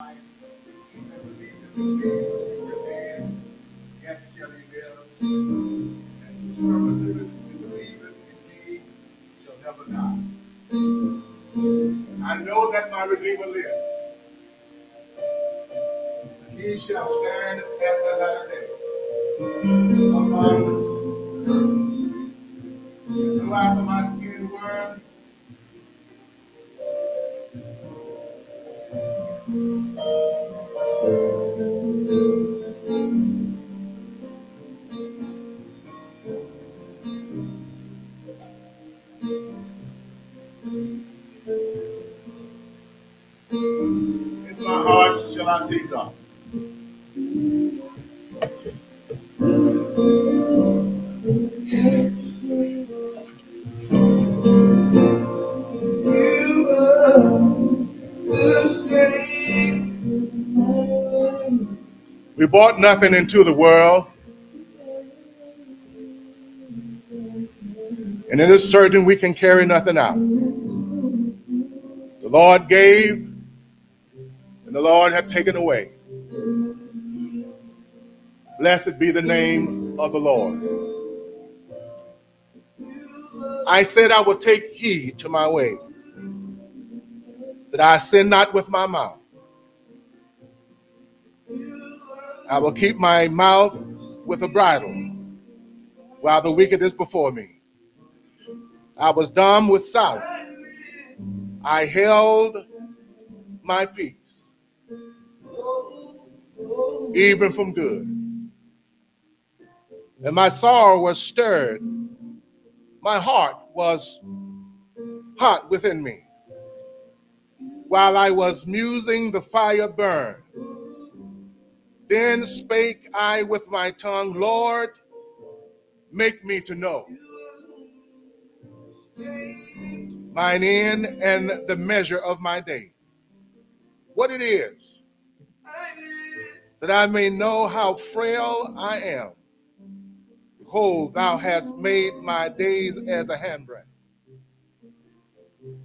I know that my Redeemer lives. He shall stand at the latter day. Upon no after my skin word. Brought nothing into the world, and it is certain we can carry nothing out. The Lord gave, and the Lord hath taken away. Blessed be the name of the Lord. I said I will take heed to my ways, that I sin not with my mouth. I will keep my mouth with a bridle while the wicked is before me. I was dumb with sorrow. I held my peace, even from good. And my sorrow was stirred. My heart was hot within me. While I was musing, the fire burned. Then spake I with my tongue, Lord, make me to know mine end and the measure of my days. What it is, that I may know how frail I am. Behold, thou hast made my days as a handbreadth,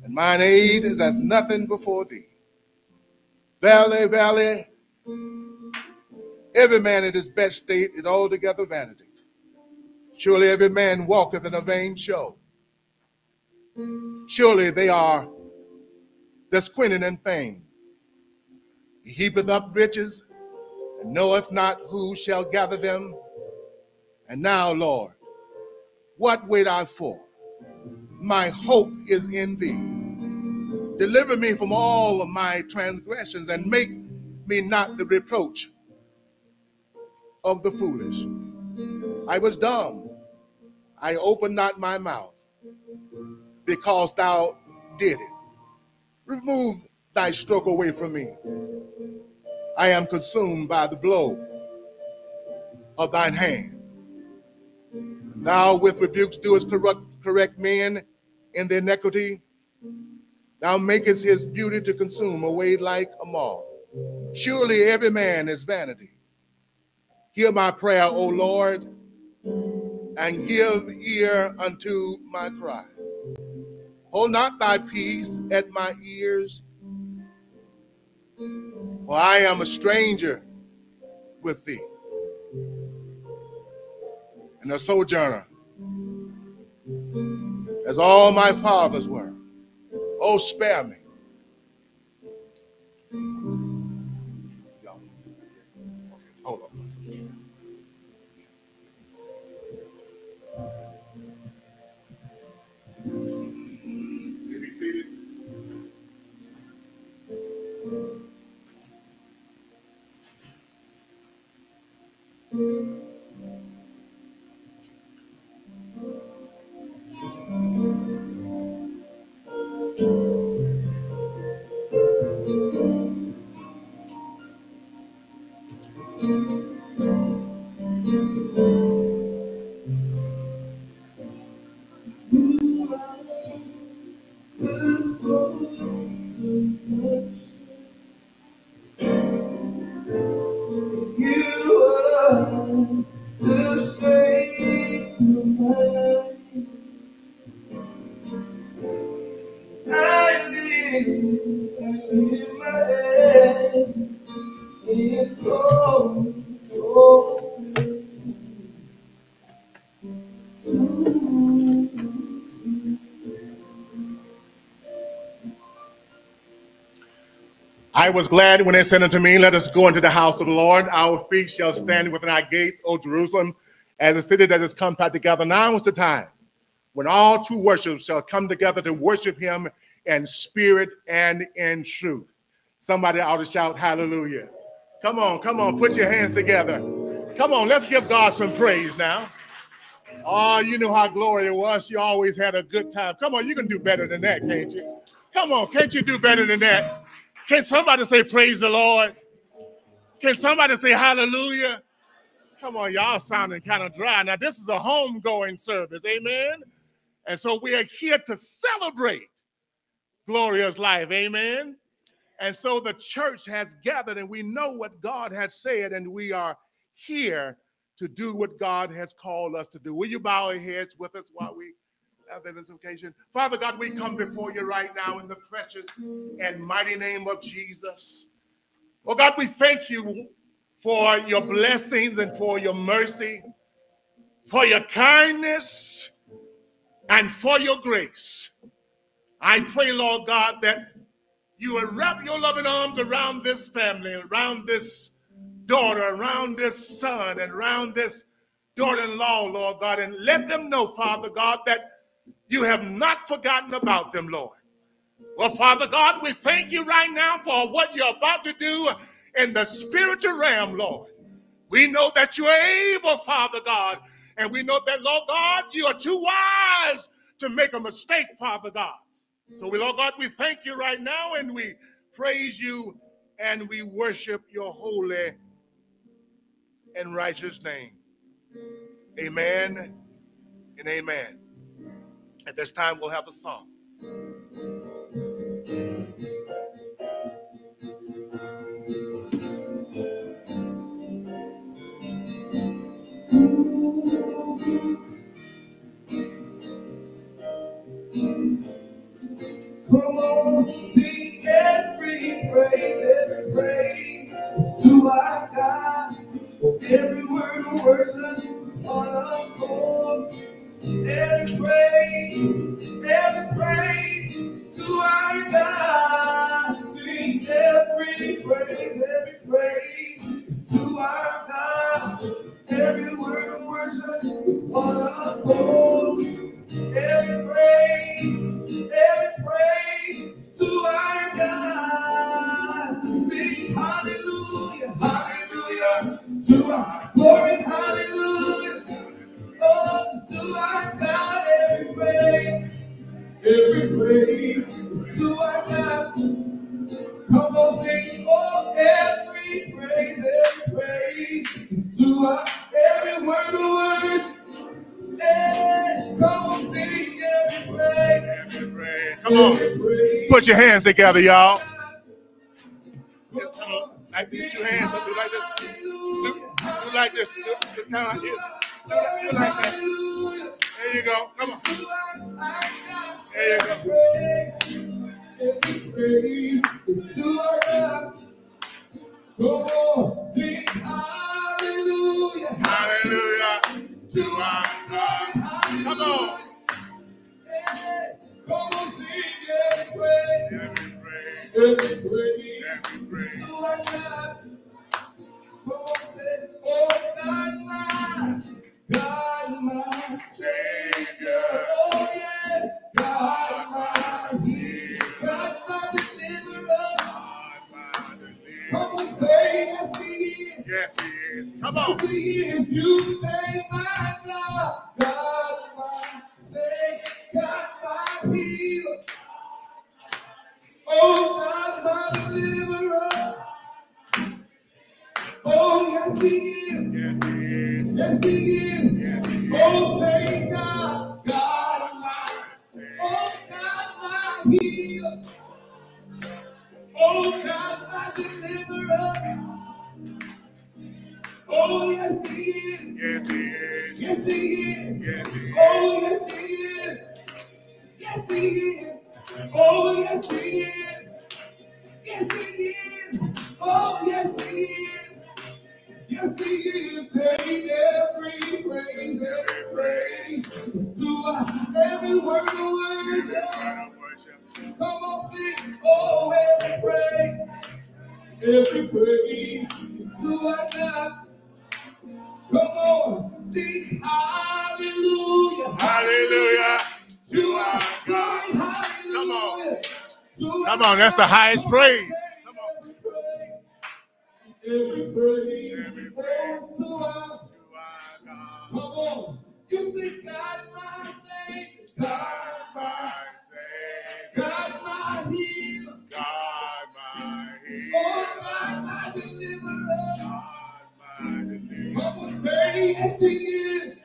and mine aid is as nothing before thee. Valley, valley, every man in his best state is altogether vanity. Surely every man walketh in a vain show. Surely they are desquinting in fame. He heapeth up riches and knoweth not who shall gather them. And now, Lord, what wait I for? My hope is in thee. Deliver me from all of my transgressions and make me not the reproach of the foolish. I was dumb. I opened not my mouth because thou did it. Remove thy stroke away from me. I am consumed by the blow of thine hand. Thou with rebukes doest correct, correct men in their iniquity. Thou makest his beauty to consume away like a moth. Surely every man is vanity. Hear my prayer, O Lord, and give ear unto my cry. Hold not thy peace at my ears, for I am a stranger with thee, and a sojourner, as all my fathers were. Oh, spare me. The I was glad when they said unto me, Let us go into the house of the Lord. Our feet shall mm. stand within our gates, O Jerusalem, as a city that is compact together. Now is the time when all true worship shall come together to worship him in spirit and in truth. Somebody ought to shout hallelujah. Come on, come on, put your hands together. Come on, let's give God some praise now. Oh, you know how Gloria was. She always had a good time. Come on, you can do better than that, can't you? Come on, can't you do better than that? Can somebody say praise the Lord? Can somebody say hallelujah? Come on, y'all sounding kind of dry. Now, this is a homegoing service, amen? And so we are here to celebrate Gloria's life, amen? And so the church has gathered, and we know what God has said, and we are here to do what God has called us to do. Will you bow your heads with us while we have this occasion? Father God, we come before you right now in the precious and mighty name of Jesus. Oh God, we thank you for your blessings and for your mercy, for your kindness, and for your grace. I pray, Lord God, that you will wrap your loving arms around this family, around this daughter, around this son, and around this daughter in law, Lord God, and let them know, Father God, that you have not forgotten about them, Lord. Well, Father God, we thank you right now for what you're about to do in the spiritual realm, Lord. We know that you're able, Father God, and we know that, Lord God, you are too wise to make a mistake, Father God. So, we, Lord God, we thank you right now and we praise you and we worship your holy and righteous name. Amen and amen. At this time, we'll have a song. Come on, sing every praise, every praise is to our God. Every word of worship on our Lord. Every praise, every praise is to our God. Every praise, every praise is to our God. Every word of worship. Every praise, every praise is to our God. Our God, every praise, every praise is to our God. Come on, sing, oh, every praise, every praise is to our every word of words. Hey, come on, sing every praise. Every praise. Come on, praise. put your hands together, y'all. Come on, like these two hands, do like this. Do, do like this. Do, do like this. Do, do like that. There you go. Come on. There you go. Hallelujah. Hallelujah to our God. Come on. Come on, sing every praise. Every praise. To our God. Come on, oh God, God, my Savior. Oh yeah, God, my healer. God, my deliverer. God, my deliverer. Come on, say yes, He is. Yes, he is. Come Yes. He is. You say my God, God, my Savior. God, my healer. Oh God, my deliverer. Oh yes, He is. Yes, he is. Yes, He is. Oh, say God, God my, oh God my healer, oh God my deliverer. Oh Yes, he is. yes He is, Yes, he is. oh yes He is, yes He is, oh yes He is, yes He is, oh yes He is. Yes, he is. Say every praise, every praise is to us. Every word of worship. Word of worship. Come on, sing. Oh, every praise, Every praise is to our God. Come on, sing hallelujah. Hallelujah. To our God. Come on. Hallelujah. To Come on, that's the highest praise. Every praise. Come on. You say, God, my. God, my God, my healer. God, my Oh, God, my deliverer. God, my deliverer. Come on, say, yes, He is.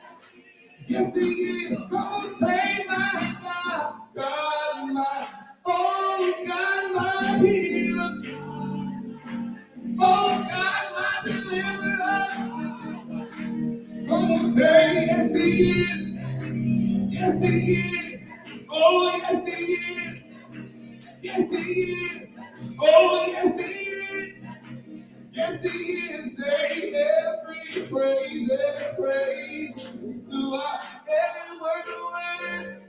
Yes, He is. Come on, say, my God. God, my, oh, God, my healer. Oh, God, my deliverer. On, say, yes, He is. Yes, He is. Oh, yes, He is. Yes, He is. Oh, yes, He is. Yes, He is. Say every praise, every praise every word.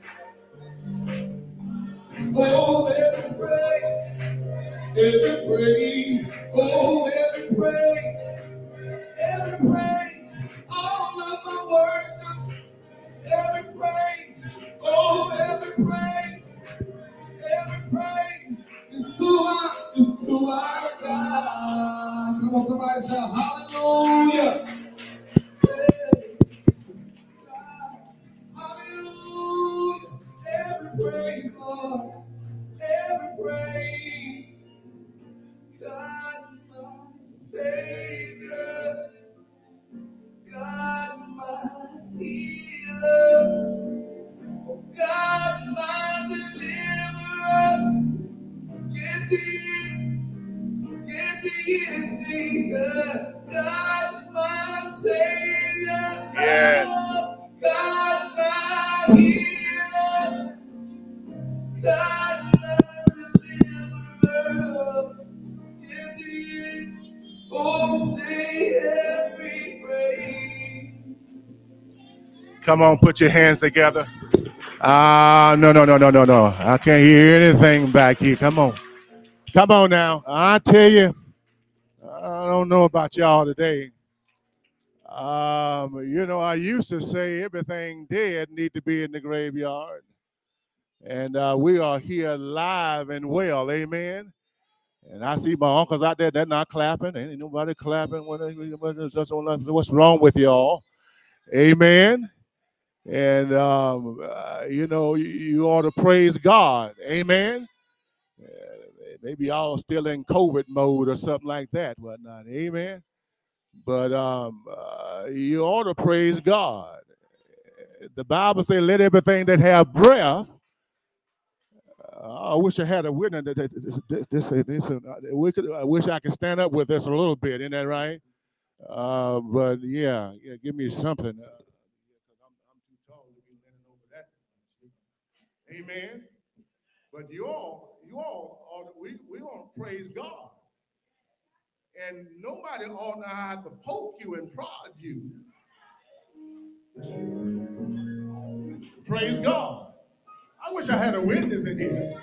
Oh, every praise, every praise. Oh, every praise, every praise. Come on, put your hands together. Ah, no, no, no, no, no, no. I can't hear anything back here. Come on. Come on now. I tell you, I don't know about y'all today. Um, you know, I used to say everything dead need to be in the graveyard. And uh, we are here live and well, amen. And I see my uncles out there, they're not clapping. Ain't nobody clapping. What's wrong with y'all? Amen. And, um, uh, you know, you, you ought to praise God. Amen. Uh, maybe y'all still in COVID mode or something like that, whatnot. Amen. But um, uh, you ought to praise God. The Bible says, "Let everything that have breath." I wish I had a witness. That, that, this, this, this, could, I wish I could stand up with this a little bit. Isn't that right? Uh, but yeah, yeah, give me something. Uh, because I'm, I'm too tall to be leaning over that. Amen. But you all, you all, ought, we we want to praise God, and nobody ought have to poke you and prod you. Praise God. I wish I had a witness in here.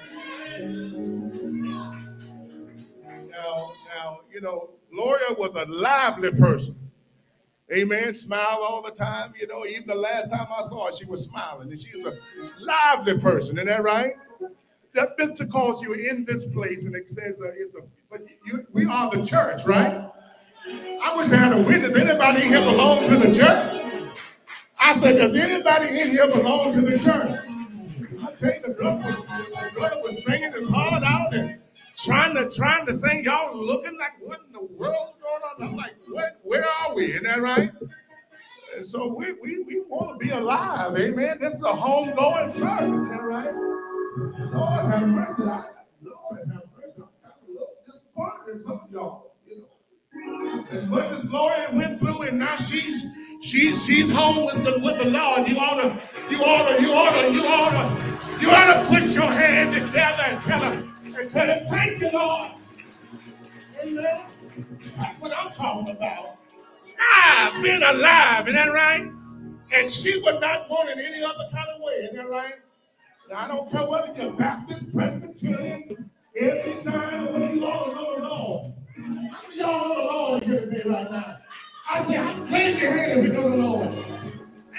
Now, now, you know, Gloria was a lively person. Amen. Smile all the time. You know, even the last time I saw her, she was smiling. And she was a lively person. Isn't that right? That just because you're in this place and it says uh, it's a, but you, we are the church, right? I wish I had a witness. Anybody in here belong to the church? I said, does anybody in here belong to the church? I tell you, the brother was, the brother was singing his heart out and trying to trying to sing. Y'all looking like what in the world is going on? I'm like, we? Isn't that right? And so we we, we want to be alive, amen. This is a homegoing church, isn't that right? Lord have mercy. I, Lord have mercy. I'm a little disappointed in some of y'all. You know. As much as Gloria went through, and now she's she's she's home with the with the Lord. You ought to you ought to you ought to you ought to you ought to put your hand together and tell her and tell her thank you, Lord. Amen. That's what I'm talking about. Ah, been alive, isn't that right? And she would not want it any other kind of way, isn't that right? Now, I don't care whether you're Baptist, Presbyterian, every time when you all know the Lord. you right now. I say, I'm raise your hand because of the Lord.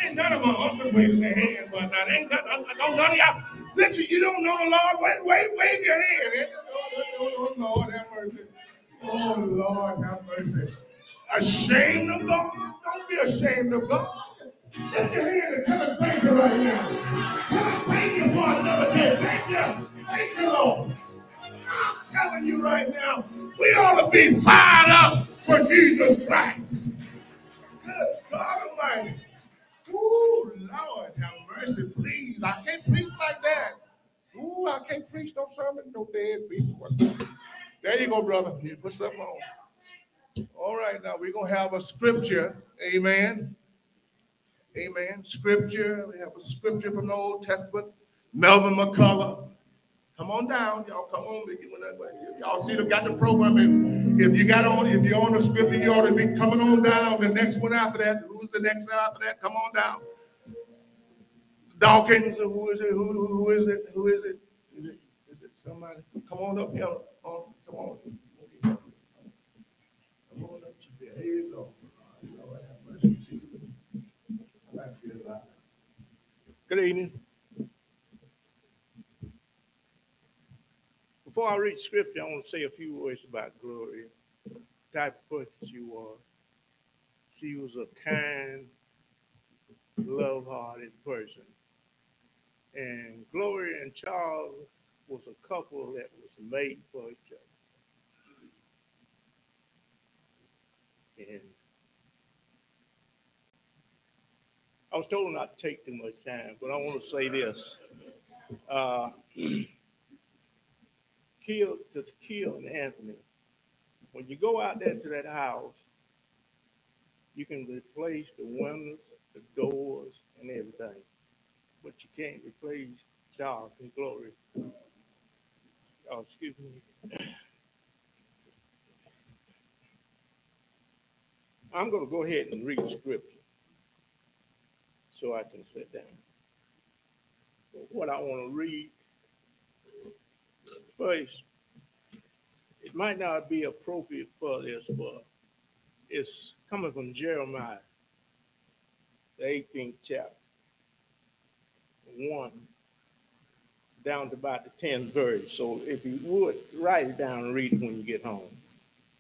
Ain't none of my uncles raising their hand, but not ain't none, don't none of y'all. Listen, you don't know the Lord. Wait, wait, wave your hand. Oh, Lord, have mercy. Oh, Lord, have mercy. Ashamed of God? Don't be ashamed of God. Lift your hand and tell him thank you right now. Tell him thank you for another day. Thank you. Thank you, Lord. I'm telling you right now, we ought to be fired up for Jesus Christ. Good God Almighty. Ooh, Lord, have mercy, please. I can't preach like that. Ooh, I can't preach no sermon, no dead people. There you go, brother. You put something on. All right, now we're going to have a scripture. Amen. Amen. Scripture. We have a scripture from the Old Testament. Melvin McCullough. Come on down, y'all. Come on, y'all see them got the program. And if you got on, if you're on the scripture, you ought to be coming on down. The next one after that, who's the next after that? Come on down. Dawkins, who is it? Who, who is it? Who is it? Is it, is it somebody? Come on up here. Come on up. There you go. Good evening. Before I read scripture, I want to say a few words about Gloria, the type of person she was. She was a kind, love-hearted person. And Gloria and Charles was a couple that was made for each other. And I was told not to take too much time, but I want to say this. Uh, kill to kill an Anthony. When you go out there to that house, you can replace the windows, the doors, and everything, but you can't replace Charles and Glory. Oh, excuse me. I'm going to go ahead and read the scripture so I can sit down. What I want to read first, it might not be appropriate for this, but it's coming from Jeremiah, the 18th chapter, 1 down to about the 10th verse. So if you would, write it down and read it when you get home.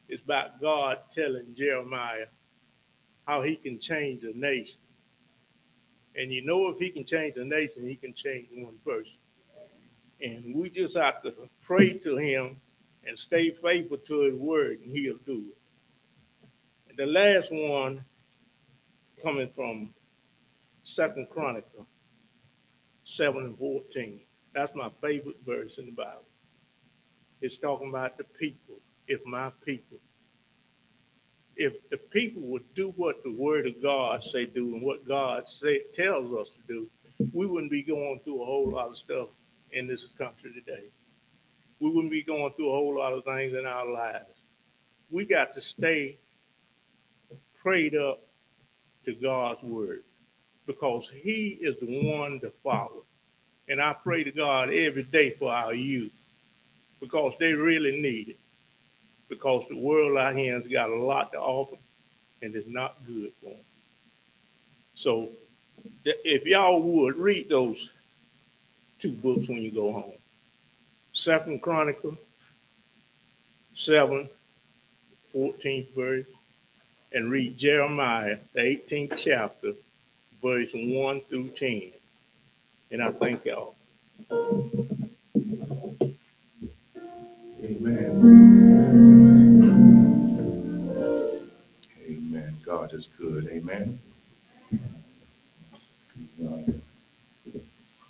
It's about God telling Jeremiah how he can change a nation. And you know, if he can change a nation, he can change one person. And we just have to pray to him and stay faithful to his word, and he'll do it. And the last one coming from Second Chronicle 7 and 14. That's my favorite verse in the Bible. It's talking about the people. If my people if the people would do what the word of God say do and what God say tells us to do, we wouldn't be going through a whole lot of stuff in this country today. We wouldn't be going through a whole lot of things in our lives. We got to stay prayed up to God's word because He is the one to follow. And I pray to God every day for our youth because they really need it because the world out here has got a lot to offer and it's not good for them. So if y'all would read those two books when you go home. Second Chronicle, 7, 14th verse, and read Jeremiah, the 18th chapter, verse 1 through 10. And I thank y'all. Amen. Is good. Amen.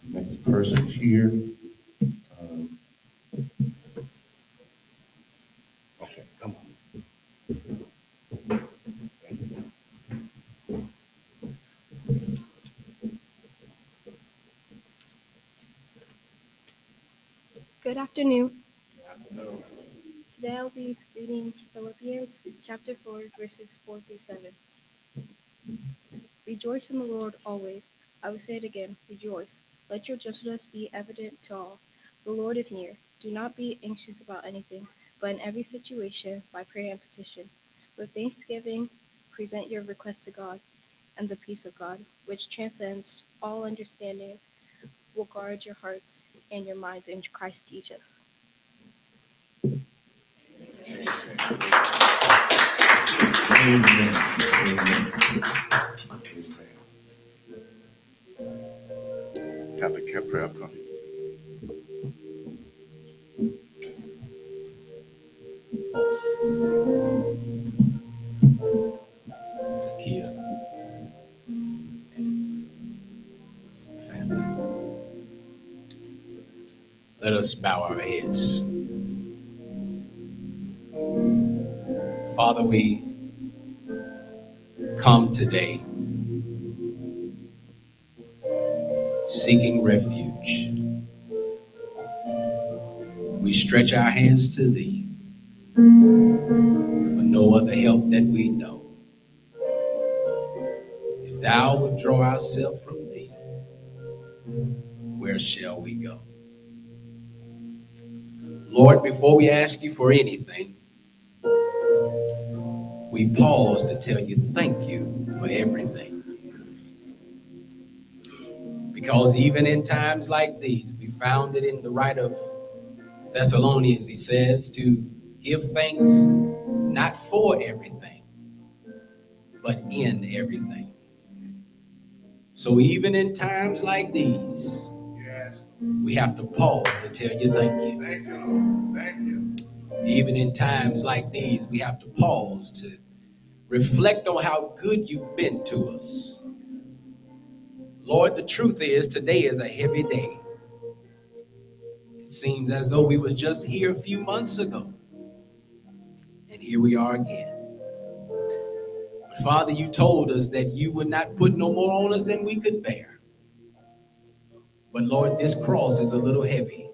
next person here. Um, okay, come on. Good afternoon. Today I'll be reading Philippians chapter 4, verses 4 through 7. Rejoice in the Lord always. I will say it again, rejoice. Let your gentleness be evident to all. The Lord is near. Do not be anxious about anything, but in every situation, by prayer and petition, With thanksgiving, present your request to God, and the peace of God, which transcends all understanding, will guard your hearts and your minds in Christ Jesus. Amen. Amen. Amen. Care Prayer Coffee. Kia. Let us bow our heads. Father, we come today seeking refuge. We stretch our hands to thee for no other help that we know. If thou withdraw ourselves from thee, where shall we go? Lord, before we ask you for anything, we pause to tell you thank you for everything. Because even in times like these, we found it in the right of Thessalonians, he says, to give thanks not for everything, but in everything. So even in times like these, Yes. we have to pause to tell you thank you. Thank you, Lord. Thank you. Even in times like these, we have to pause to reflect on how good you've been to us. Lord, the truth is today is a heavy day. It seems as though we was just here a few months ago. And here we are again. But Father, you told us that you would not put no more on us than we could bear. But Lord, this cross is a little heavy.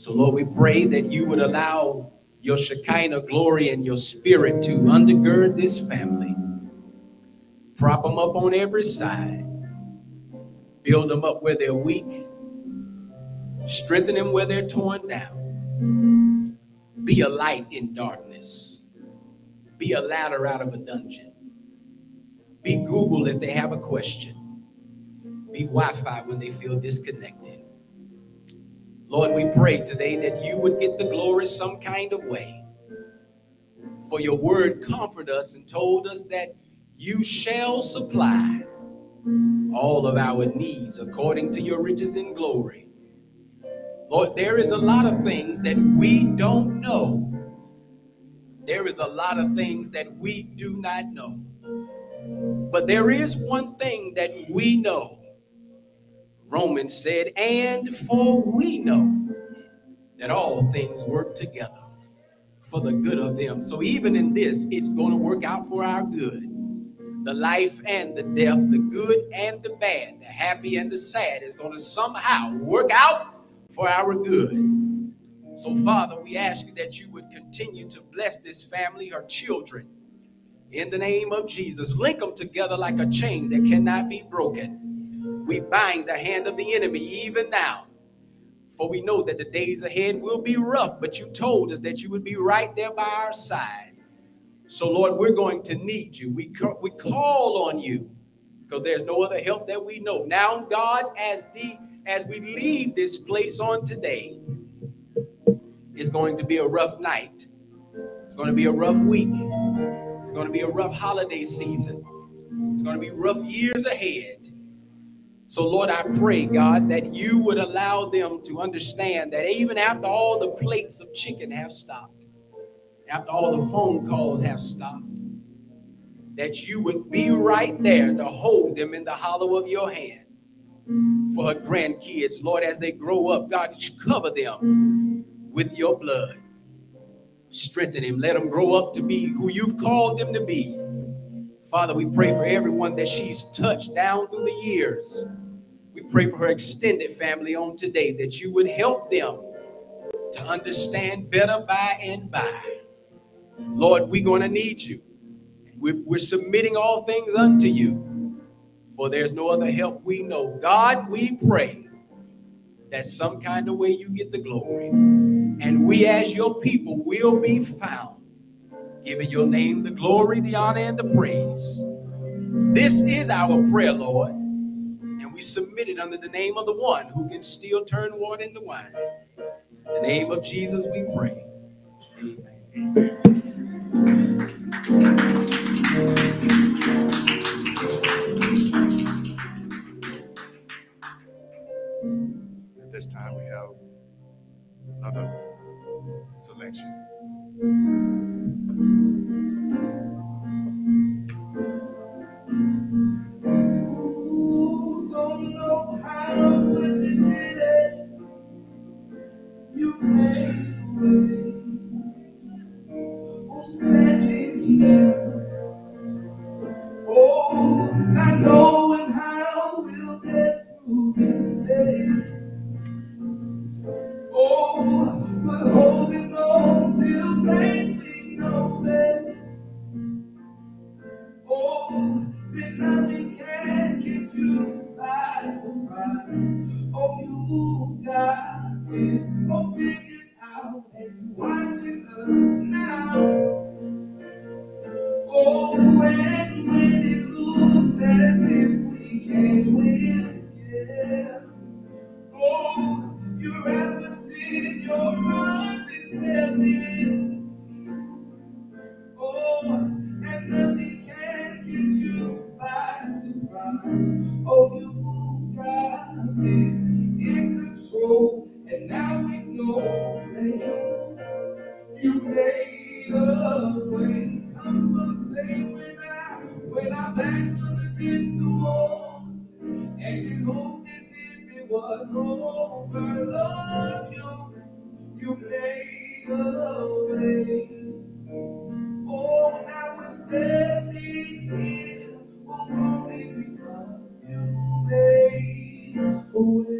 So, Lord, we pray that you would allow your Shekinah glory and your spirit to undergird this family. Prop them up on every side. Build them up where they're weak. Strengthen them where they're torn down. Be a light in darkness. Be a ladder out of a dungeon. Be Google if they have a question. Be Wi Fi when they feel disconnected. Lord, we pray today that you would get the glory some kind of way. For your word comforted us and told us that you shall supply all of our needs according to your riches in glory. Lord, there is a lot of things that we don't know. There is a lot of things that we do not know. But there is one thing that we know. Romans said, and for we know that all things work together for the good of them. So even in this, it's going to work out for our good. The life and the death, the good and the bad, the happy and the sad is going to somehow work out for our good. So, Father, we ask you that you would continue to bless this family, our children, in the name of Jesus. Link them together like a chain that cannot be broken. We bind the hand of the enemy even now. For we know that the days ahead will be rough, but you told us that you would be right there by our side. So, Lord, we're going to need you. We, we call on you because there's no other help that we know. Now, God, as the as we leave this place on today, it's going to be a rough night. It's going to be a rough week. It's going to be a rough holiday season. It's going to be rough years ahead. So, Lord, I pray, God, that you would allow them to understand that even after all the plates of chicken have stopped, after all the phone calls have stopped, that you would be right there to hold them in the hollow of your hand for her grandkids, Lord, as they grow up. God, cover them with your blood. Strengthen them. Let them grow up to be who you've called them to be. Father, we pray for everyone that she's touched down through the years. We pray for her extended family on today that you would help them to understand better by and by. Lord, we're going to need you. We're, we're submitting all things unto you, for there's no other help we know. God, we pray that some kind of way you get the glory. And we, as your people, will be found, giving your name the glory, the honor, and the praise. This is our prayer, Lord submitted under the name of the one who can still turn water into wine. In the name of Jesus, we pray. At this time, we have another selection. You made a way.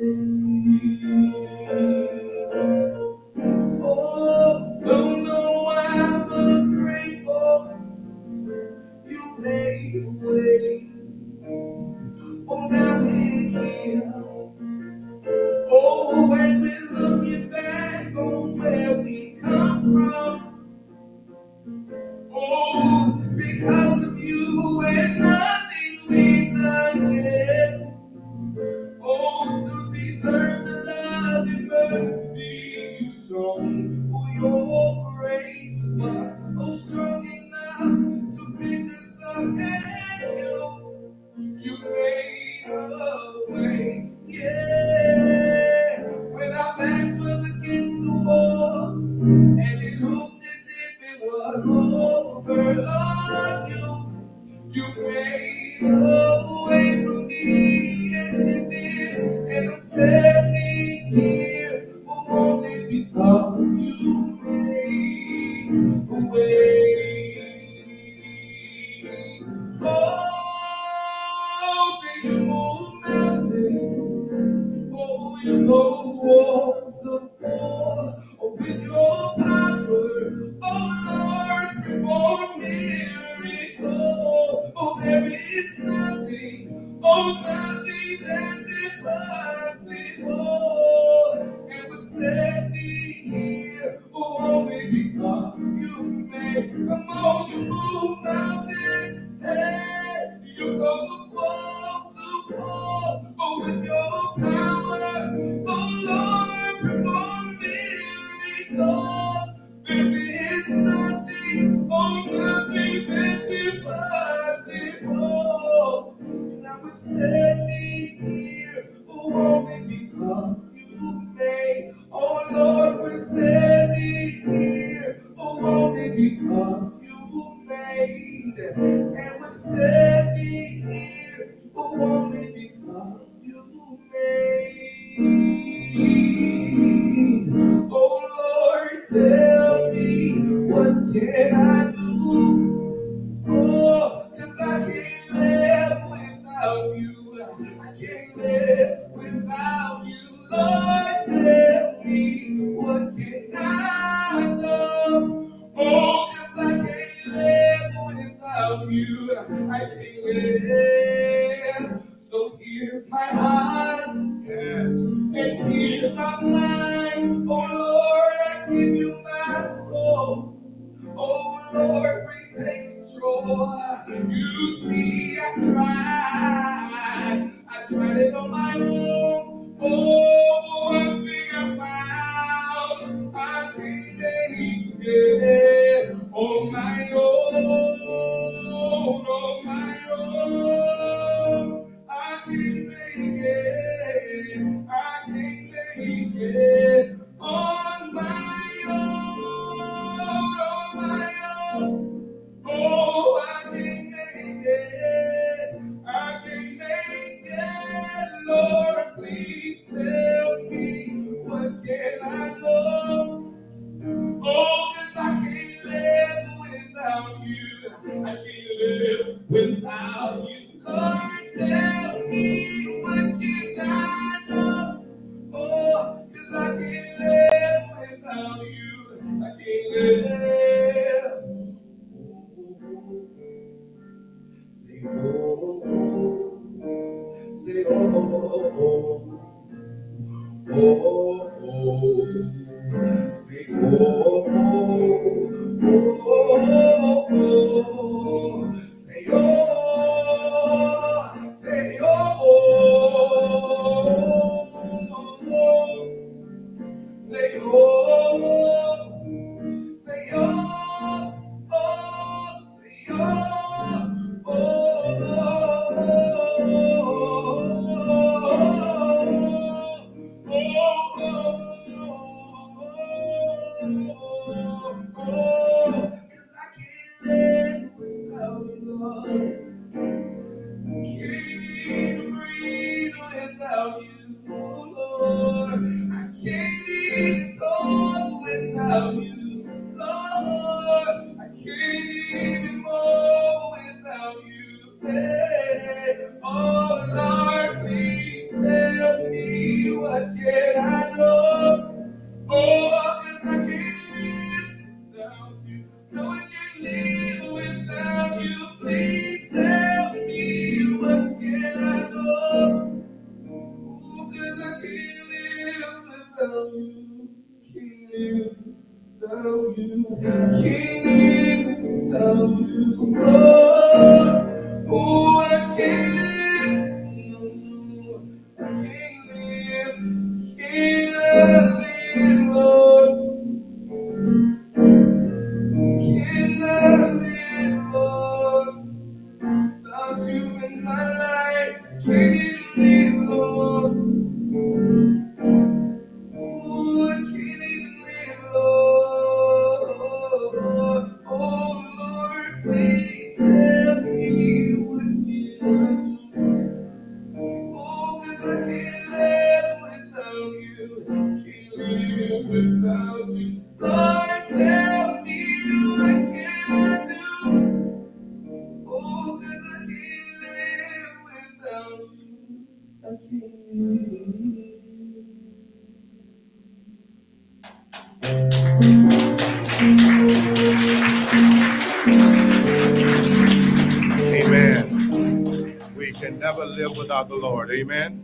Amen.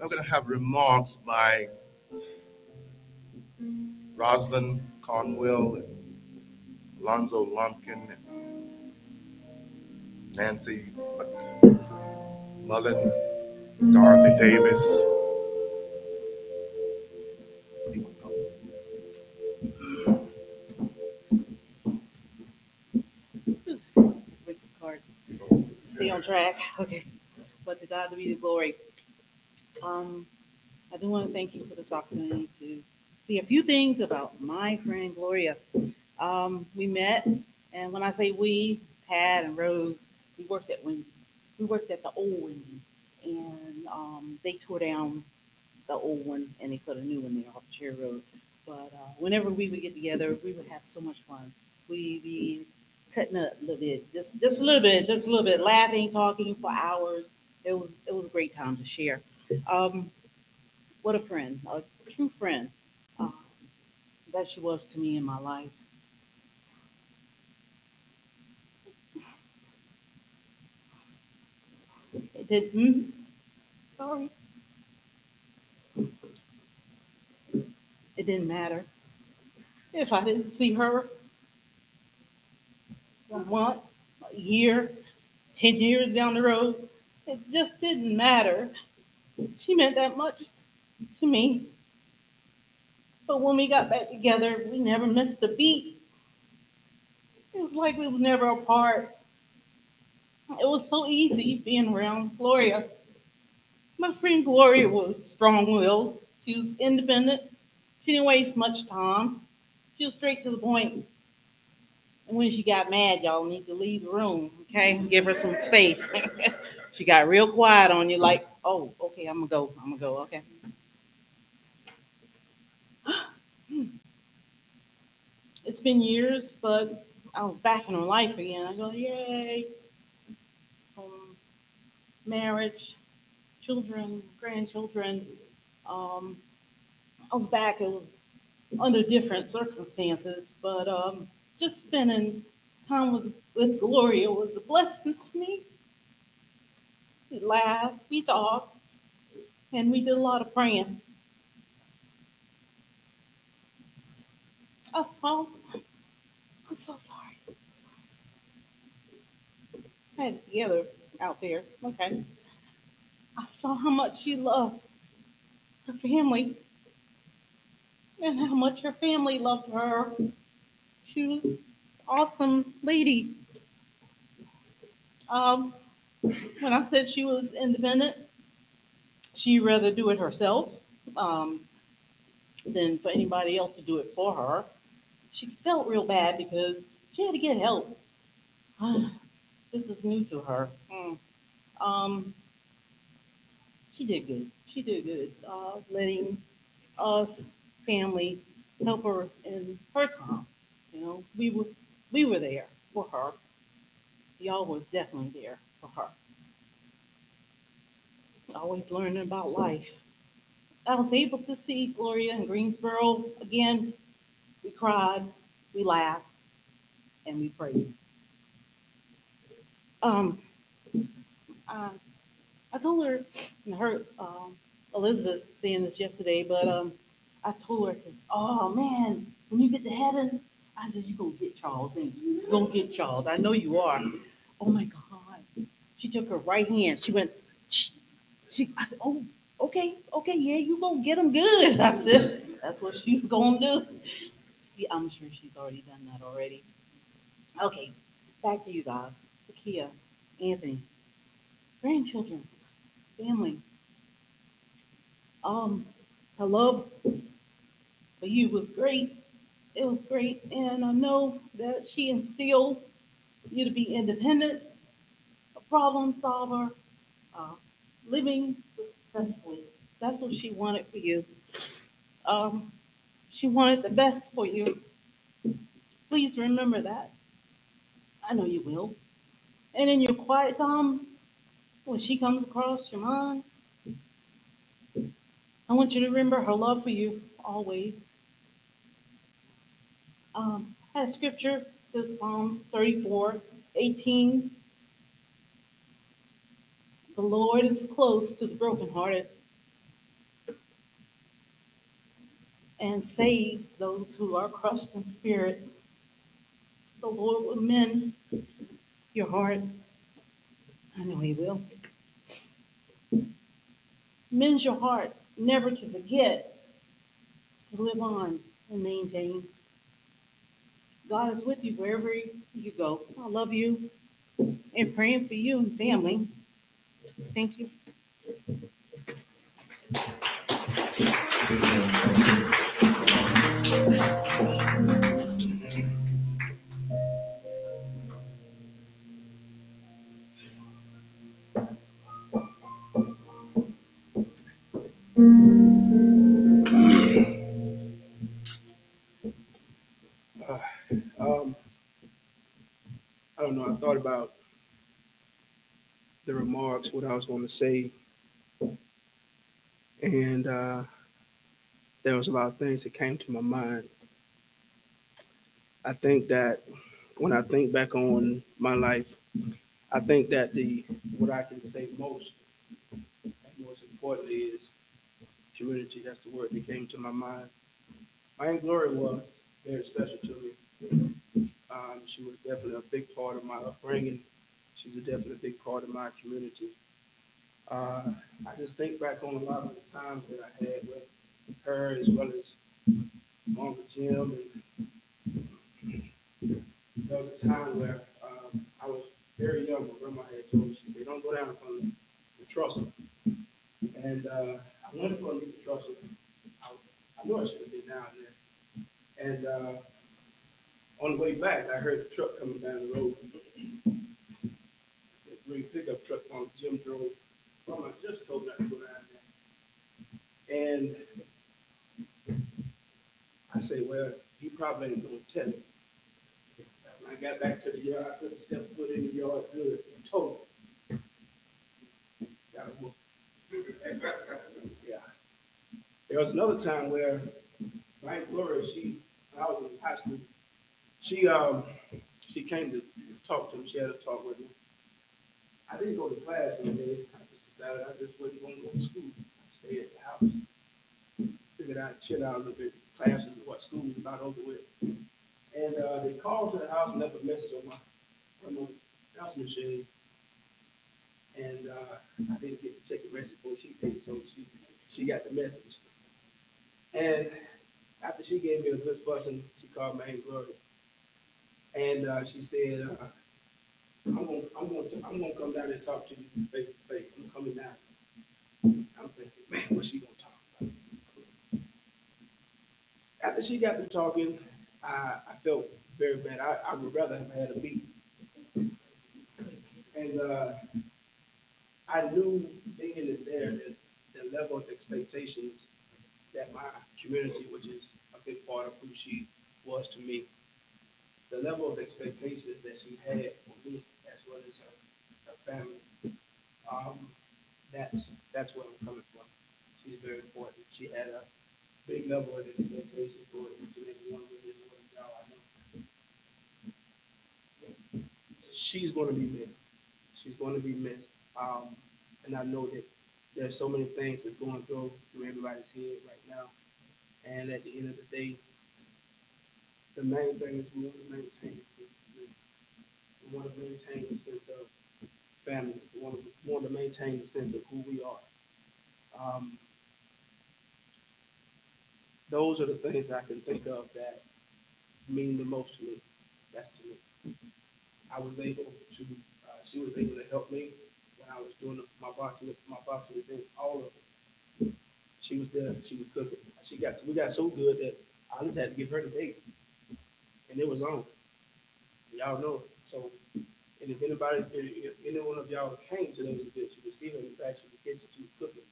I'm going to have remarks by Rosalind Conwell and Alonzo Lumpkin and Nancy Mullen, Dorothy Davis. Stay on track. Okay. But to God be the glory. Um, I do want to thank you for this opportunity to see a few things about my friend Gloria. Um, we met, and when I say we, Pat and Rose, we worked at Wendy's. We worked at the old Wendy's, and um, they tore down the old one and they put a new one there off Cherry Road. But uh, whenever we would get together, we would have so much fun. We'd be cutting up a little bit, just just a little bit, just a little bit, laughing, talking for hours. It was it was a great time to share. Um, what a friend, a true friend um, that she was to me in my life. It did. hmm? Sorry. It didn't matter if I didn't see her one month, a year, 10 years down the road. It just didn't matter. She meant that much to me. But when we got back together, we never missed a beat. It was like we were never apart. It was so easy being around Gloria. My friend Gloria was strong willed. She was independent. She didn't waste much time. She was straight to the point. And when she got mad, y'all need to leave the room, okay? Give her some space. she got real quiet on you, like, oh, okay, I'm gonna go. I'm gonna go, okay. It's been years, but I was back in her life again. I go, yay. Um, marriage, children, grandchildren. Um, I was back. It was under different circumstances, but um, just spending time with, with Gloria was a blessing to me. We laughed, we talked, and we did a lot of praying. I saw, I'm so sorry. I had it together out there. Okay. I saw how much she loved her family and how much her family loved her. She was awesome lady. Um, when I said she was independent, she'd rather do it herself um, than for anybody else to do it for her. She felt real bad because she had to get help. this is new to her. Mm. Um, she did good. She did good. Uh, letting us family help her in her time. You know, we were we were there for her. Y'all was definitely there for her. Always learning about life. I was able to see Gloria in Greensboro again. We cried, we laughed, and we prayed. Um, I, I told her, and I heard um, Elizabeth saying this yesterday, but um, I told her, I says, oh man, when you get to heaven, I said, you're gonna get Charles, ain't you? You're gonna get Charles. I know you are. Oh my God. She took her right hand. She went, she I said, Oh, okay, okay, yeah, you gonna get him good. I said, that's what she's gonna do. I'm sure she's already done that already. Okay, back to you guys. Lakia, Anthony, grandchildren, family. Um, I love for you was great it was great. And I know that she instilled you to be independent, problem solver, uh, living successfully. That's what she wanted for you. Um, she wanted the best for you. Please remember that. I know you will. And in your quiet time, when she comes across your mind, I want you to remember her love for you always um, had a scripture, says Psalms 34, 18. The Lord is close to the brokenhearted and saves those who are crushed in spirit. The Lord will mend your heart. I know He will. Mend your heart, never to forget to live on and maintain. God is with you wherever you go. I love you and praying for you and family. Thank you. Um, I don't know. I thought about the remarks, what I was going to say, and uh, there was a lot of things that came to my mind. I think that when I think back on my life, I think that the what I can say most and most importantly is community. That's the word that came to my mind. My Aunt Glory was very special to me. Um, she was definitely a big part of my upbringing. She's a definitely big part of my community. Uh, I just think back on a lot of the times that I had with her as well as Mama Jim. And there was a time where um, I was very young. My grandma had told me, she said, don't go down from the trestle. And uh, I went up underneath the trestle. I, I knew I should have been down there. And uh, on the way back, I heard the truck coming down the road. Green pickup truck on Jim drove. i just told that to. And I say, well, he probably ain't gonna tell me. When I got back to the yard, I couldn't step foot in the yard good and told him. Got. Yeah. There was another time where my Gloria, she, I was in high school, she um she came to talk to me. She had a talk with me. I didn't go to class one day. I just decided I just wasn't going to go to school. I stayed at the house. Figured I'd chill out a little bit. Class was what school was about over with. And uh, they called to the house and left a message on my on house machine. And uh, I didn't get to check the message before she did, so she she got the message. And after she gave me a good fussing, she called my Aunt Gloria. And uh, she said, uh, I'm gonna, I'm gonna, I'm gonna come down and talk to you face to face. I'm coming down. I'm thinking, man, what's she gonna talk about? After she got through talking, I, I felt very bad. I, I would rather have had a meeting. And uh, I knew being in there that the level of expectations that my community, which is a big part of who she was to me, the level of expectations that she had for me as her, her family, um, that's that's where I'm coming from. She's very important. She had a big level of expectations for each and every one of this one I know. She's going to be missed. She's going to be missed. Um, and I know that there's so many things that's going through through everybody's head right now. And at the end of the day, the main thing is we want to maintain a sense of unity. Want to maintain a sense of family. Want to, want to maintain the sense of who we are. Um, those are the things I can think of that mean the most to me. That's to me. I was able to, uh, she was able to help me when I was doing my boxing, my boxing events, all of them. She was there, she was cooking. She got, we got so good that I just had to give her the date. And it was on. Y'all know it. So, and if anybody, if any one of y'all came to those events, you could see her in the back of the kitchen, she was cooking.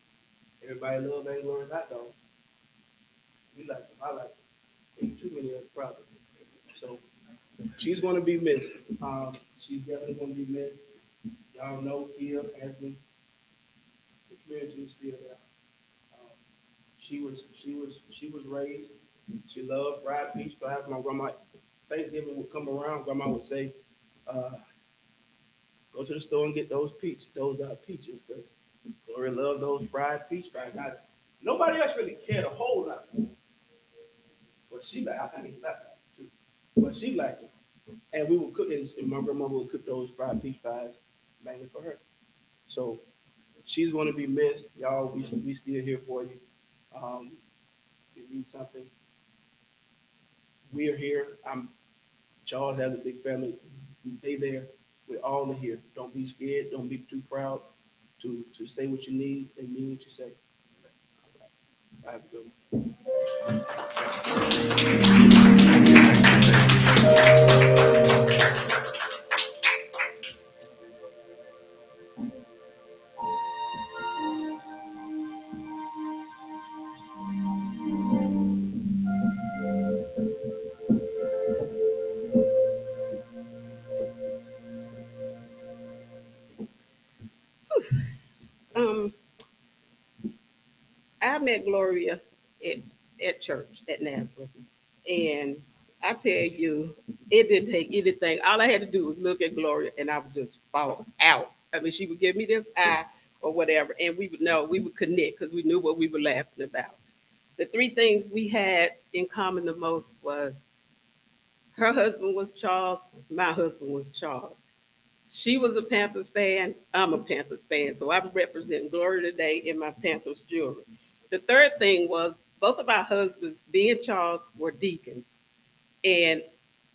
Everybody loved Aunt Gloria's hot dog. We like them, I like them. Too many of them probably. So, she's gonna be missed. Um, she's definitely gonna be missed. Y'all know Kia been, the community is still there. Um, She was, she was, she was raised, she loved fried peach pies. My grandma, Thanksgiving would come around, grandma would say, uh, go to the store and get those peach, those uh, peaches, because Gloria loved those fried peach. Now, nobody else really cared a whole lot. But she liked. But she liked it. And we would cook and my grandmother would cook those fried peach pies mainly for her. So she's going to be missed. Y'all, we, we still here for you. Um, if you need something, we're here. I'm, Charles has a big family. They there. We're all here. Don't be scared. Don't be too proud to, to say what you need and mean what you say. I have a good met Gloria at, at church at Nazareth. And I tell you, it didn't take anything. All I had to do was look at Gloria and I would just fall out. I mean, she would give me this eye or whatever, and we would know, we would connect because we knew what we were laughing about. The three things we had in common the most was Her husband was Charles. My husband was Charles. She was a Panthers fan. I'm a Panthers fan. So I'm representing Gloria today in my Panthers jewelry. The third thing was both of our husbands, B and Charles, were deacons. And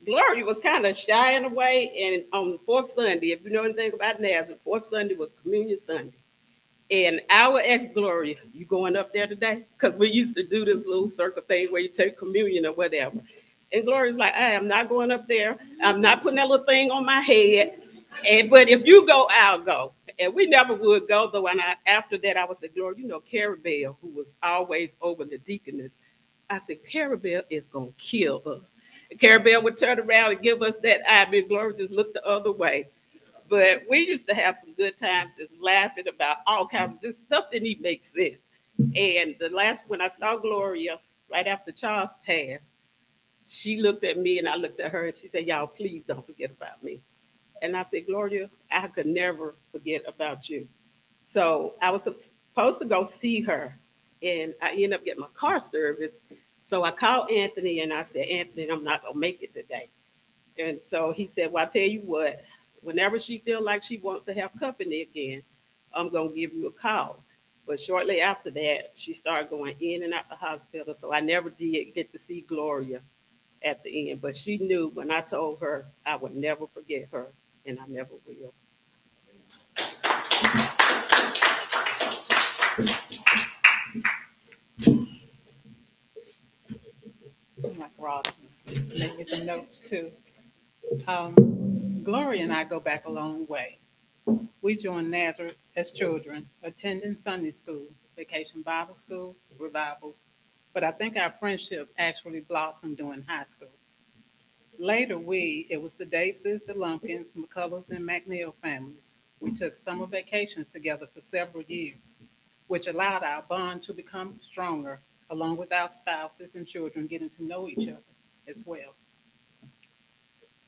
Gloria was kind of shying away. And on the fourth Sunday, if you know anything about Nazareth, fourth Sunday was Communion Sunday. And our ex Gloria, you going up there today? Because we used to do this little circle thing where you take communion or whatever. And Gloria's like, I am not going up there. I'm not putting that little thing on my head. And but if you go, I'll go. And we never would go though. And I, after that, I was like, Gloria, you know, Carabelle, who was always over the deaconess. I said, Carabelle is gonna kill us. And Carabelle would turn around and give us that eye, and Gloria just looked the other way. But we used to have some good times just laughing about all kinds of just stuff that didn't make sense. And the last when I saw Gloria right after Charles passed, she looked at me and I looked at her and she said, Y'all, please don't forget about me. And I said, Gloria, I could never forget about you. So I was supposed to go see her and I ended up getting my car service. So I called Anthony and I said, Anthony, I'm not gonna make it today. And so he said, Well, I tell you what, whenever she feel like she wants to have company again, I'm gonna give you a call. But shortly after that, she started going in and out the hospital. So I never did get to see Gloria at the end. But she knew when I told her I would never forget her, and I never will. like Rob, make me some notes too. Um, Gloria and I go back a long way. We joined Nazareth as children, attending Sunday school, vacation Bible school, revivals, but I think our friendship actually blossomed during high school. Later, we, it was the Davises, the Lumpkins, McCullers, and McNeil families. We took summer vacations together for several years, which allowed our bond to become stronger, along with our spouses and children getting to know each other as well.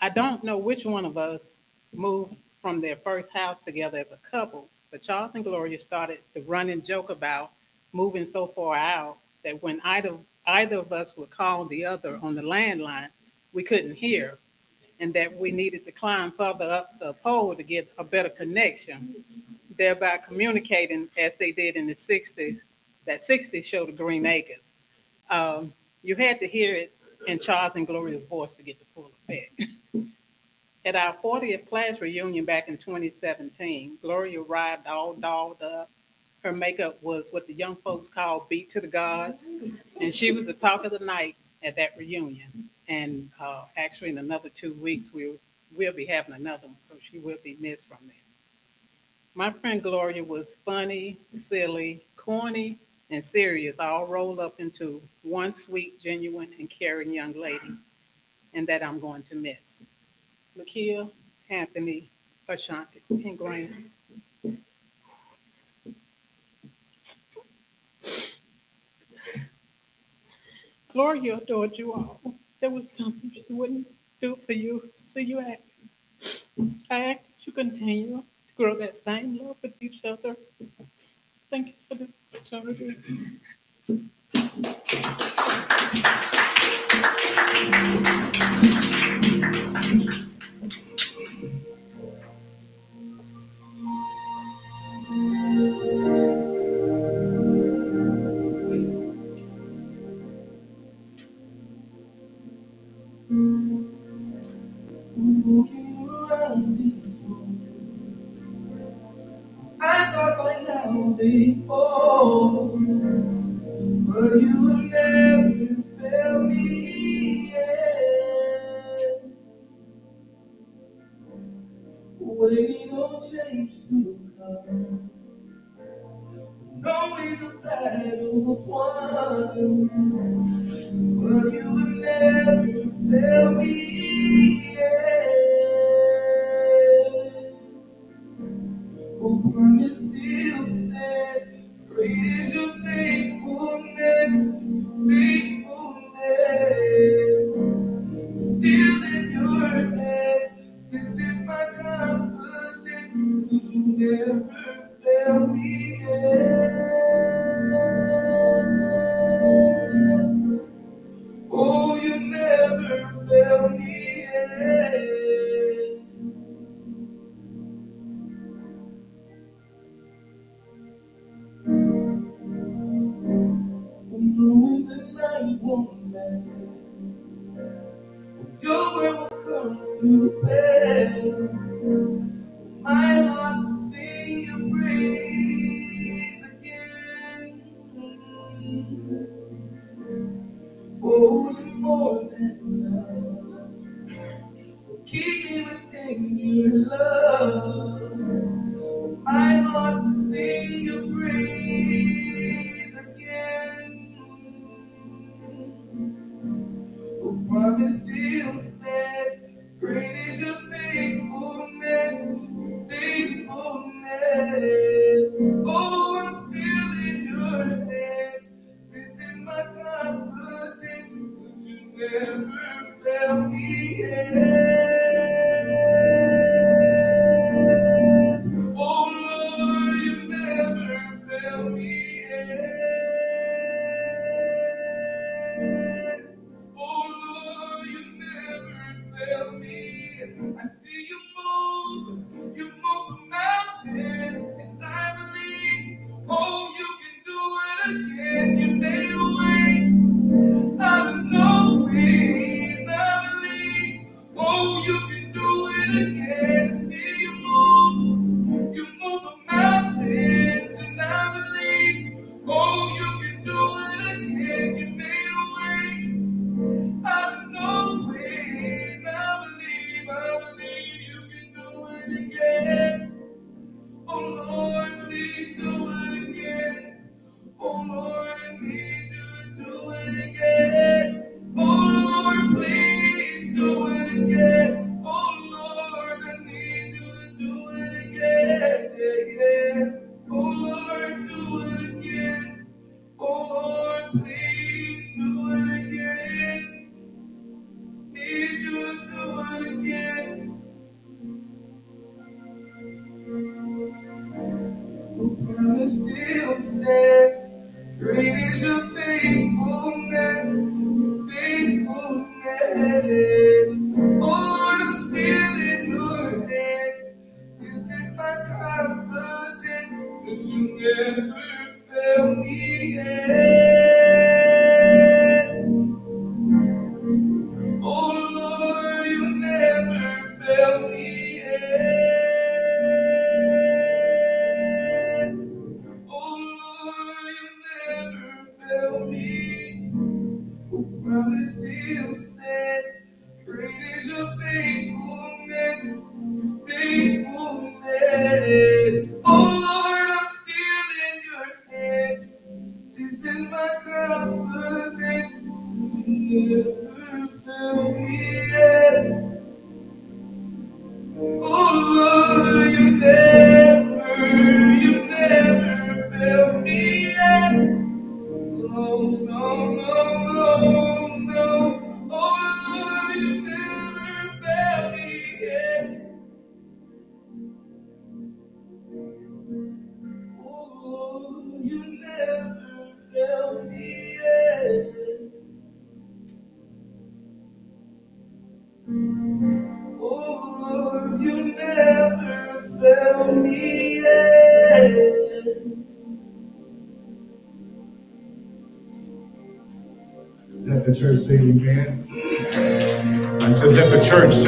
I don't know which one of us moved from their first house together as a couple, but Charles and Gloria started the running joke about moving so far out that when either either of us would call the other on the landline, we couldn't hear, and that we needed to climb further up the pole to get a better connection, thereby communicating as they did in the 60s. That 60s show the Green Acres. Um, you had to hear it in Charles and Gloria's voice to get the full effect. At our 40th class reunion back in 2017, Gloria arrived all dolled up. Her makeup was what the young folks call beat to the gods, and she was the talk of the night at that reunion. And uh, actually, in another two weeks, we'll, we'll be having another one, so she will be missed from there. My friend Gloria was funny, silly, corny, and serious, all rolled up into one sweet, genuine, and caring young lady, and that I'm going to miss. Lakia, Anthony, Ashanti, and Grants. Gloria adored you all. There was something she wouldn't do for you, so you asked. I ask that you continue to grow that same love with each other. Thank you for this opportunity.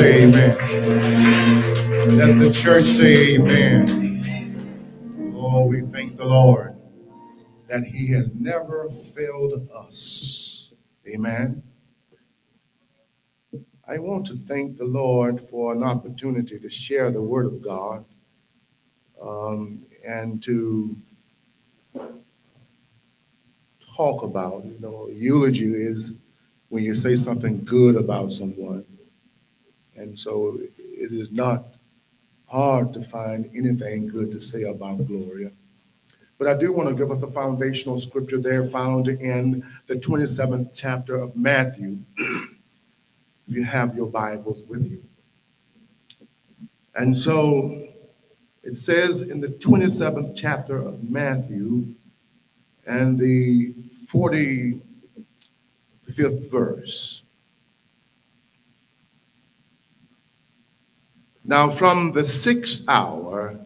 Say amen. Let the church say amen. Oh, we thank the Lord that he has never failed us. Amen. I want to thank the Lord for an opportunity to share the word of God um, and to talk about. You know, eulogy is when you say something good about someone. And so it is not hard to find anything good to say about Gloria. But I do want to give us a foundational scripture there found in the 27th chapter of Matthew, if you have your Bibles with you. And so it says in the 27th chapter of Matthew and the 45th verse. Now, from the sixth hour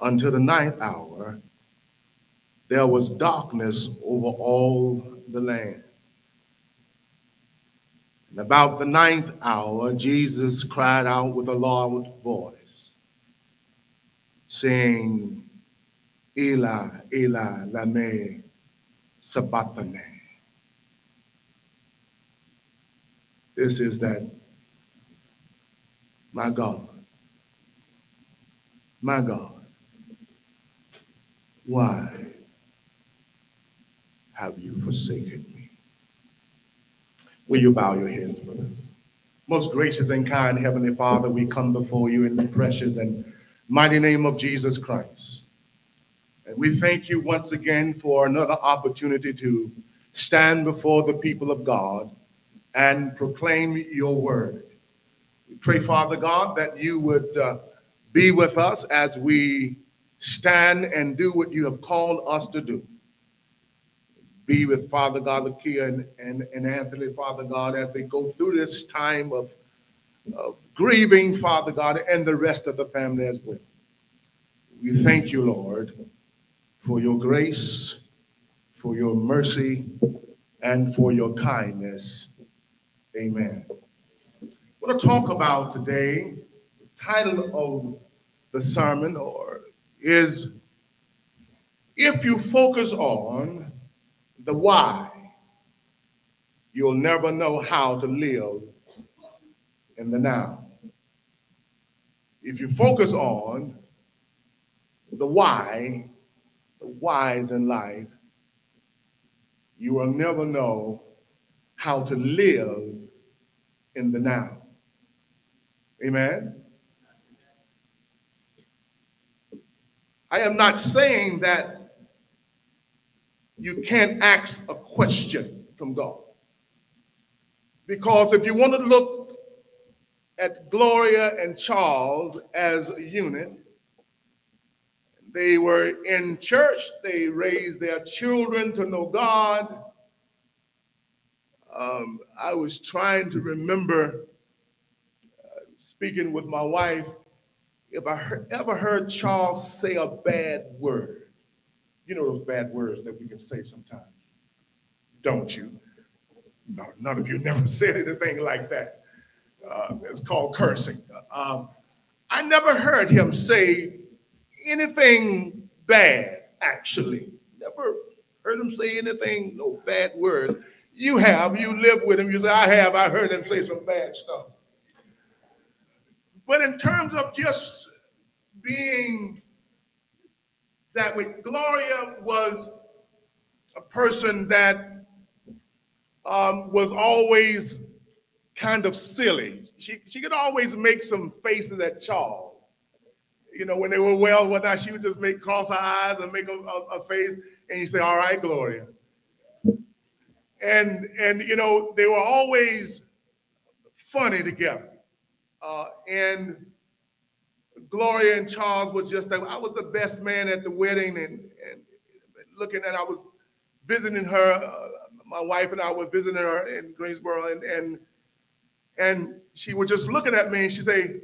until the ninth hour, there was darkness over all the land. And about the ninth hour, Jesus cried out with a loud voice, saying, Eli, Eli, lama sabachthani. This is that, my God, My God, why have you forsaken me? Will you bow your heads with us? Most gracious and kind Heavenly Father, we come before you in the precious and mighty name of Jesus Christ. And we thank you once again for another opportunity to stand before the people of God and proclaim your word. We pray, Father God, that you would uh, be with us as we stand and do what you have called us to do. Be with Father God, Lakia and, and, and Anthony, Father God, as they go through this time of, of grieving, Father God, and the rest of the family as well. We thank you, Lord, for your grace, for your mercy, and for your kindness. Amen. Want to talk about today, the title of the sermon or is if you focus on the why, you'll never know how to live in the now. If you focus on the why, the whys in life, you will never know how to live in the now. Amen. I am not saying that you can't ask a question from God. Because if you want to look at Gloria and Charles as a unit, they were in church, they raised their children to know God. Um, I was trying to remember speaking with my wife if I heard, ever heard Charles say a bad word, you know those bad words that we can say sometimes, don't you? No, none of you never said anything like that. Uh, it's called cursing. Um, I never heard him say anything bad, actually. Never heard him say anything, no bad words. You have, you live with him. You say, I have, I heard him say some bad stuff. But in terms of just being that with Gloria was a person that um, was always kind of silly. She, she could always make some faces at Charles. You know, when they were well, whatnot, she would just make cross her eyes and make a, a, a face, and you say, "All right, Gloria." And and you know, they were always funny together. Uh, and Gloria and Charles was just I was the best man at the wedding and, and looking at I was visiting her, uh, my wife and I were visiting her in Greensboro and and and she was just looking at me and she say,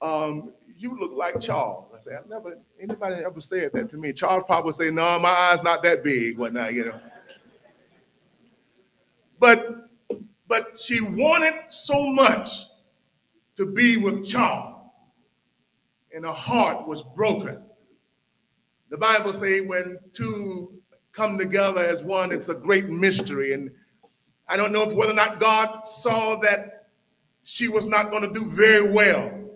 um, you look like Charles. I said, I've never anybody ever said that to me. Charles probably say, no, my eyes not that big, whatnot, you know. But but she wanted so much to be with Charles, and her heart was broken. The Bible says when two come together as one, it's a great mystery. And I don't know if whether or not God saw that she was not going to do very well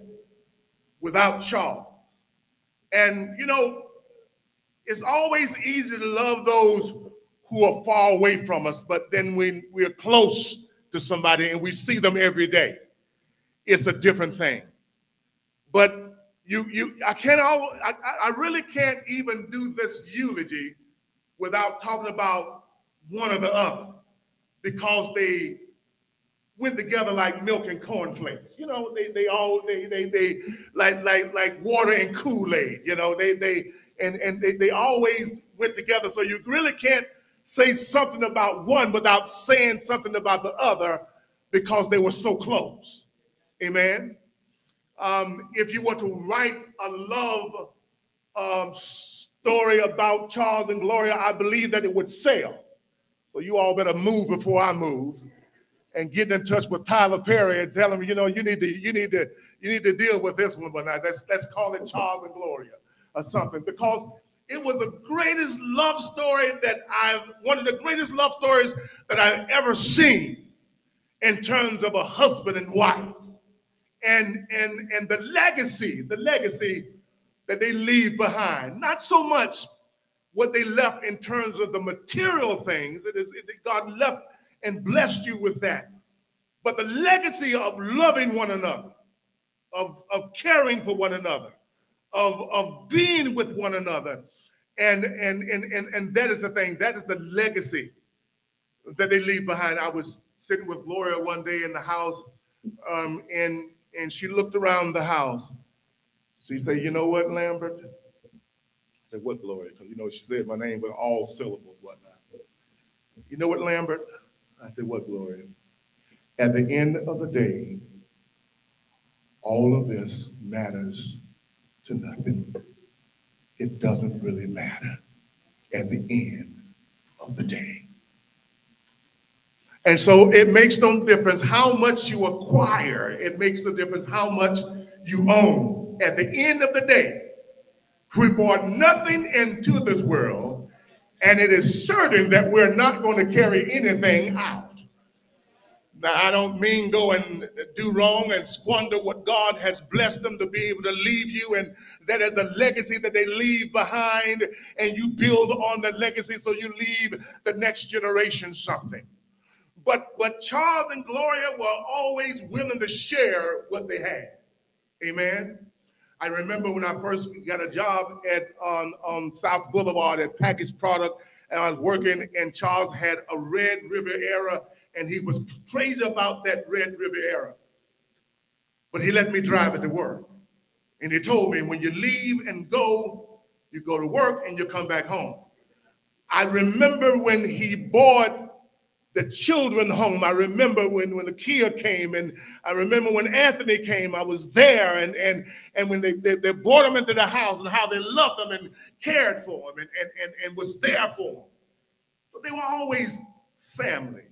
without Charles. And you know, it's always easy to love those who are far away from us, but then when we're close to somebody and we see them every day, it's a different thing. But you, you, I can't, I, I really can't even do this eulogy without talking about one or the other, because they went together like milk and cornflakes. You know, they, they all, they, they, they, like, like, like water and Kool-Aid. You know, they, they, and, and they, they always went together. So you really can't say something about one without saying something about the other because they were so close. Amen. Um, if you were to write a love um, story about Charles and Gloria, I believe that it would sell. So you all better move before I move and get in touch with Tyler Perry and tell him, you know, you need to, you need to, you need to deal with this one, but let's let's call it Charles and Gloria or something because it was the greatest love story that I've one of the greatest love stories that I've ever seen in terms of a husband and wife and and and the legacy the legacy that they leave behind. Not so much what they left in terms of the material things. It is it, God left and blessed you with that. But the legacy of loving one another, of, of caring for one another, of, of being with one another. And, and, and, and, and that is the thing, that is the legacy that they leave behind. I was sitting with Gloria one day in the house, um, and, and she looked around the house. She said, You know what, Lambert? I said, What, Gloria? Because, you know, she said my name with all syllables, whatnot. You know what, Lambert? I said, What, Gloria? At the end of the day, all of this matters to nothing. It doesn't really matter at the end of the day. And so it makes no difference how much you acquire, it makes a difference how much you own. At the end of the day, we brought nothing into this world, and it is certain that we're not going to carry anything out. Now, I don't mean go and do wrong and squander what God has blessed them to be able to leave you, and that is a legacy that they leave behind, and you build on the legacy so you leave the next generation something. But but Charles and Gloria were always willing to share what they had. Amen. I remember when I first got a job at on, South Boulevard at Package Product, and I was working, and Charles had a Red Riviera and he was crazy about that Red Riviera. But he let me drive it to work. And he told me, when you leave and go, you go to work and you come back home. I remember when he bought the children home. I remember when, when the Kia came, and I remember when Anthony came, I was there, and, and, and when they, they, they brought them into the house and how they loved them and cared for them and, and, and, and was there for them. So they were always family.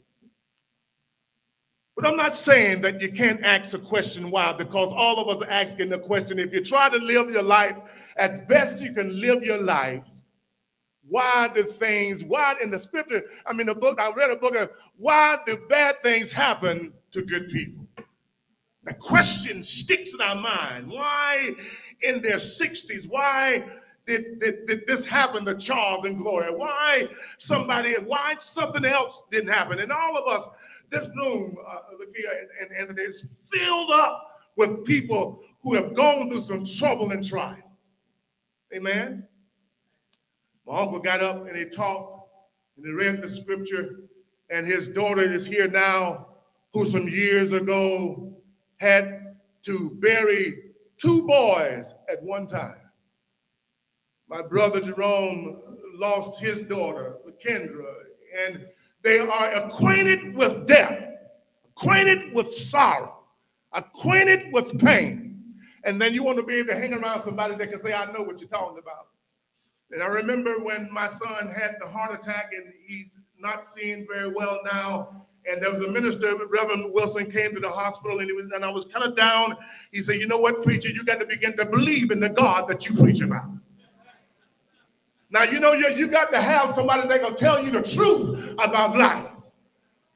But I'm not saying that you can't ask a question why, because all of us are asking the question if you try to live your life as best you can live your life, why do things, why in the scripture, I mean, the book, I read a book of why do bad things happen to good people? The question sticks in our mind. Why in their 60s? Why did, did, did this happen to Charles and Gloria? Why somebody, why something else didn't happen? And all of us this room, uh, and, and, and it's filled up with people who have gone through some trouble and trials. Amen. My uncle got up and he talked and he read the scripture, and his daughter is here now, who some years ago had to bury two boys at one time. My brother Jerome lost his daughter, Kendra, and they are acquainted with death, acquainted with sorrow, acquainted with pain. And then you want to be able to hang around somebody that can say, I know what you're talking about. And I remember when my son had the heart attack and he's not seeing very well now. And there was a minister, Reverend Wilson, came to the hospital and, he was, and I was kind of down. He said, You know what, preacher, you got to begin to believe in the God that you preach about. Now, you know, you, you got to have somebody that can tell you the truth about life.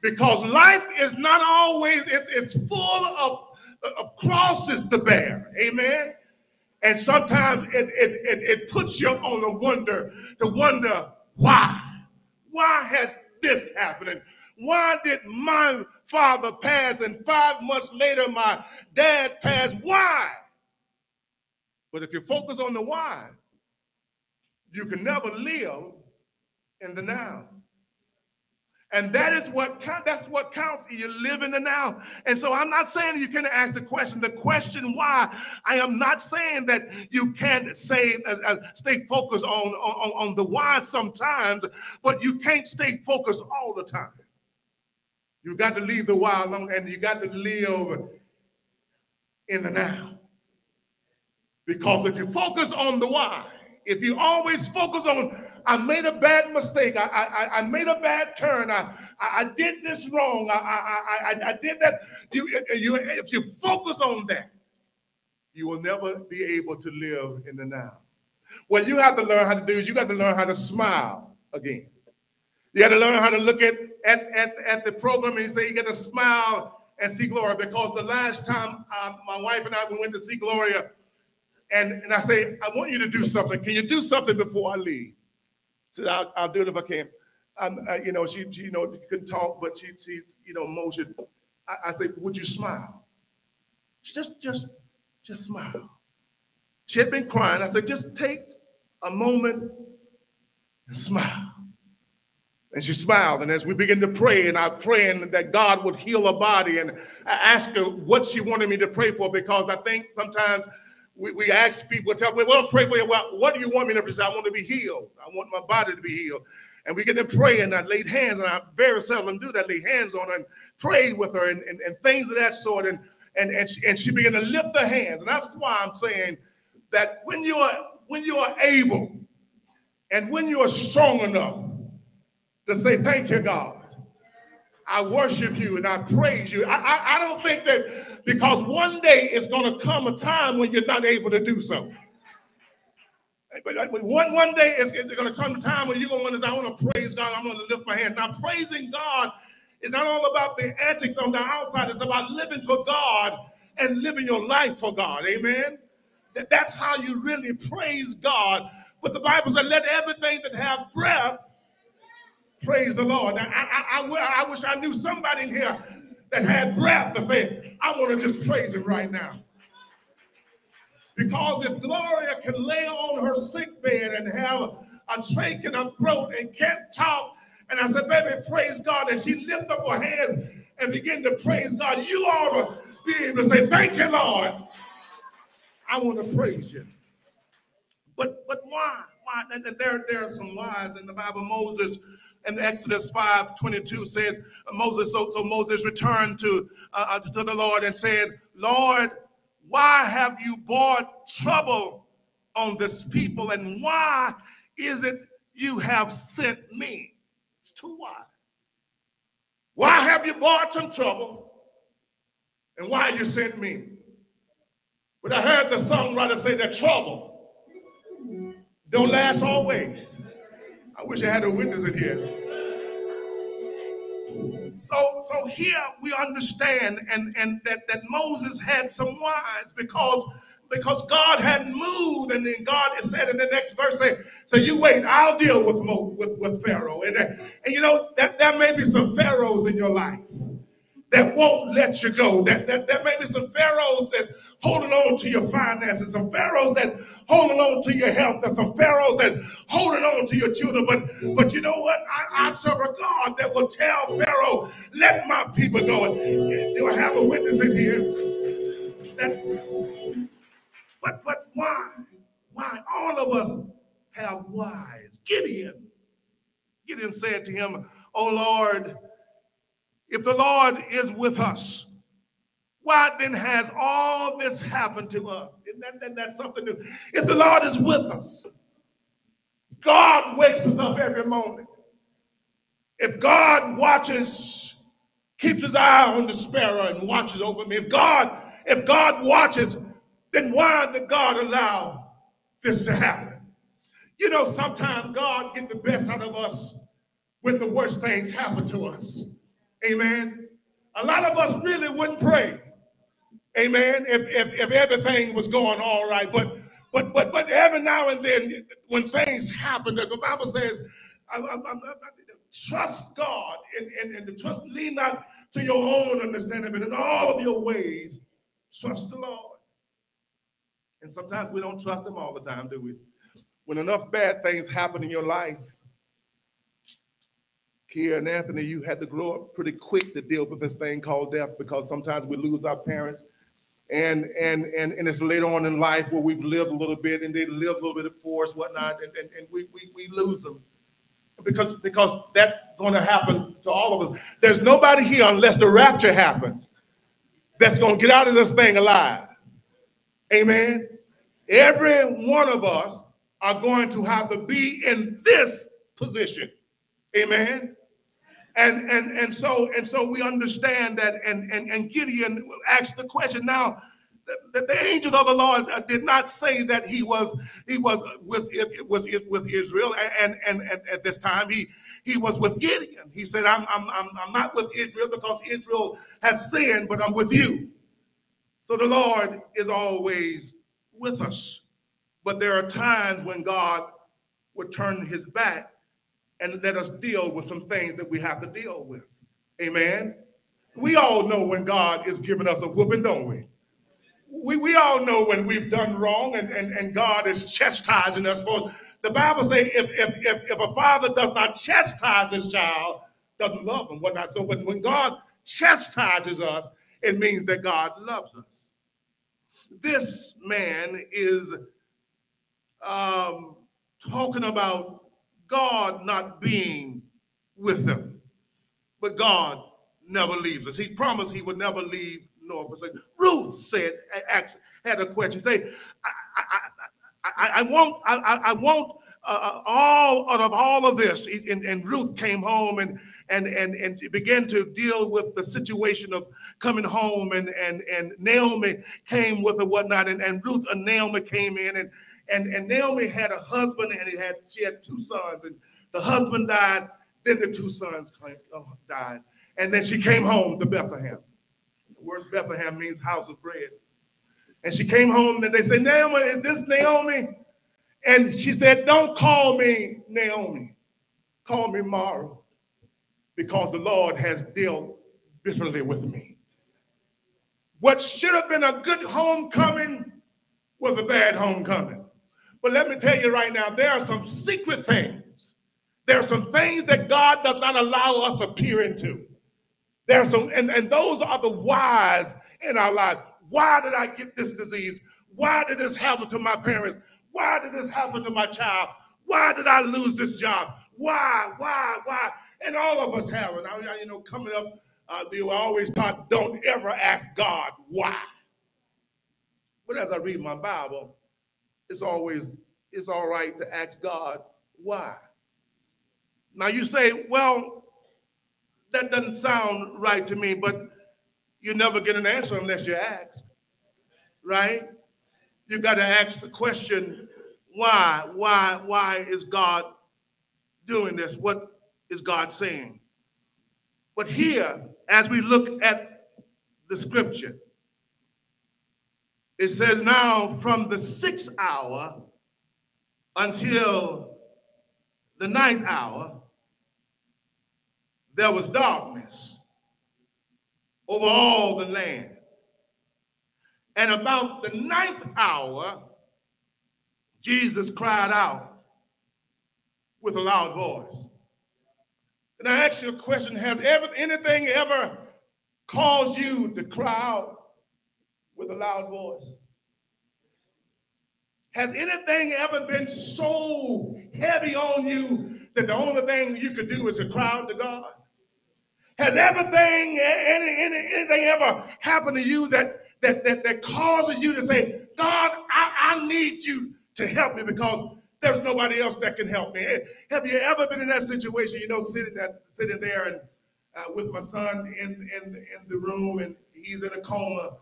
Because life is not always, it's, it's full of, of crosses to bear. Amen. And sometimes it, it, it, it puts you on a wonder to wonder why. Why has this happened? Why did my father pass and five months later my dad passed? Why? But if you focus on the why, you can never live in the now. And that is what that's what counts. You live in the now. And so I'm not saying you can't ask the question. The question why, I am not saying that you can't say uh, uh, stay focused on, on, on the why sometimes, but you can't stay focused all the time. You got to leave the why alone and you got to live in the now. Because if you focus on the why, if you always focus on, I made a bad mistake, I, I, I made a bad turn, I, I, did this wrong, I, I, I, I did that. You, you, if you focus on that, you will never be able to live in the now. What you have to learn how to do is you got to learn how to smile again. You got to learn how to look at, at, at, at the program and say you got to smile and see Gloria because the last time uh, my wife and I we went to see Gloria, and, and I say, I want you to do something. Can you do something before I leave? She said, I'll, I'll do it if I can. Uh, you know, she, she, you know, couldn't talk, but she, she's, you know, motion. I, I say, would you smile? She just, just, just smile. She had been crying. I said, just take a moment and smile. And she smiled. And as we began to pray, and I praying that God would heal her body, and I asked her what she wanted me to pray for because I think sometimes we, we ask people, tell me, well, pray. Well, what do you want me to pray? I want to be healed. I want my body to be healed. And we get to pray, and I laid hands, and I very seldom do that, lay hands on her and prayed with her and, and, and things of that sort. And and and she, and she began to lift her hands. And that's why I'm saying that when you are when you are able and when you are strong enough to say, Thank you, God. I worship you and I praise you. I, I, I don't think that because one day it's going to come a time when you're not able to do so. But one, one day it's, going to come a time when you're going to want to say, I want to praise God. I'm going to lift my hand. Now, praising God is not all about the antics on the outside. It's about living for God and living your life for God. Amen. That, that's how you really praise God. But the Bible said, let everything that have breath praise the Lord. I, I, I, I wish I knew somebody here that had breath to say, I want to just praise him right now. Because if Gloria can lay on her sick bed and have a trach in her throat and can't talk, and I said, baby, praise God, and she lift up her hands and begin to praise God, you ought to be able to say, thank you, Lord. I want to praise you. But but why? Why? There, there are some whys in the Bible. Moses in Exodus 5 22 says, Moses, so, so Moses returned to, uh, uh, to the Lord and said, Lord, why have you brought trouble on this people? And why is it you have sent me? It's too why. Why have you brought some trouble? And why you sent me? But I heard the songwriter say that trouble don't last always. I wish I had a witness in here. So, so here we understand and, and that, that Moses had some wise because because God hadn't moved, and then God said in the next verse, say, so you wait, I'll deal with Mo, with, with Pharaoh. And, and you know, that there may be some Pharaohs in your life that won't let you go. That, that, that may be some pharaohs that holding on to your finances, some pharaohs that holding on to your health, and some pharaohs that holding on to your children. But but you know what? I, I serve a God that will tell Pharaoh, let my people go. Do I have a witness in here? That, but but why? Why? All of us have whys. Gideon. Gideon said to him, Oh Lord, if the Lord is with us, why then has all this happened to us? Isn't that, that, something new? If the Lord is with us, God wakes us up every morning. If God watches, keeps his eye on the sparrow and watches over me, if God, if God watches, then why did God allow this to happen? You know, sometimes God get the best out of us when the worst things happen to us. Amen. A lot of us really wouldn't pray. Amen. If, if, if everything was going all right. But but but but every now and then when things happen, the Bible says, I, I, I, trust God and, and, and trust lean not to your own understanding, but in all of your ways, trust the Lord. And sometimes we don't trust him all the time, do we? When enough bad things happen in your life, Kia and Anthony, you had to grow up pretty quick to deal with this thing called death because sometimes we lose our parents. And and and, and it's later on in life where we've lived a little bit and they live a little bit for us, whatnot, and, and, and we, we we lose them. Because because that's going to happen to all of us. There's nobody here unless the rapture happens that's going to get out of this thing alive. Amen. Every one of us are going to have to be in this position. Amen. And and and so and so we understand that and and, and Gideon asked the question now the, the angel of the Lord uh, did not say that he was he was with was with Israel and, and and at this time he he was with Gideon. He said I'm I'm I'm, I'm not with Israel because Israel has sinned, but I'm with you. So the Lord is always with us. But there are times when God would turn his back and let us deal with some things that we have to deal with. Amen. We all know when God is giving us a whooping, don't we? We, we all know when we've done wrong and, and, and God is chastising us for the Bible says if, if, if, if a father does not chastise his child, doesn't love him, whatnot. So when, when God chastises us, it means that God loves us. This man is um, talking about God not being with them, but God never leaves us. He promised he would never leave nor forsake. Ruth said, asked, had a question. Say, I, I, I, I want, I, I want uh, uh all out of all of this. And, and Ruth came home and and and and began to deal with the situation of coming home. And and and Naomi came with a whatnot. And, and Ruth and Naomi came in and and and Naomi had a husband and he had she had two sons. And the husband died. Then the two sons uh, died. And then she came home to Bethlehem. The word Bethlehem means house of bread. And she came home and they said, Naomi, is this Naomi? And she said, Don't call me Naomi. Call me Mara. Because the Lord has dealt bitterly with me. What should have been a good homecoming was a bad homecoming. But let me tell you right now, there are some secret things. There are some things that God does not allow us to peer into. There are some, and, and those are the whys in our lives. Why did I get this disease? Why did this happen to my parents? Why did this happen to my child? Why did I lose this job? Why, why, why? And all of us have it. I, you know, coming up, uh, always taught, don't ever ask God why. But as I read my Bible, it's always, it's all right to ask God why. Now you say, well, that doesn't sound right to me, but you never get an answer unless you ask, right? You got to ask the question, why, why, why is God doing this? What is God saying? But here, as we look at the scripture, it says now from the sixth hour until the ninth hour, there was darkness over all the land. And about the ninth hour, Jesus cried out with a loud voice. And I ask you a question Has ever anything ever caused you to cry out with a loud voice? Has anything ever been so heavy on you that the only thing you could do is to cry out to God? Has everything, any, any, anything ever happened to you that, that, that, that causes you to say, God, I, I need you to help me because there's nobody else that can help me. Have you ever been in that situation, you know, sitting, that, sitting there and uh, with my son in, in, in the room and he's in a coma.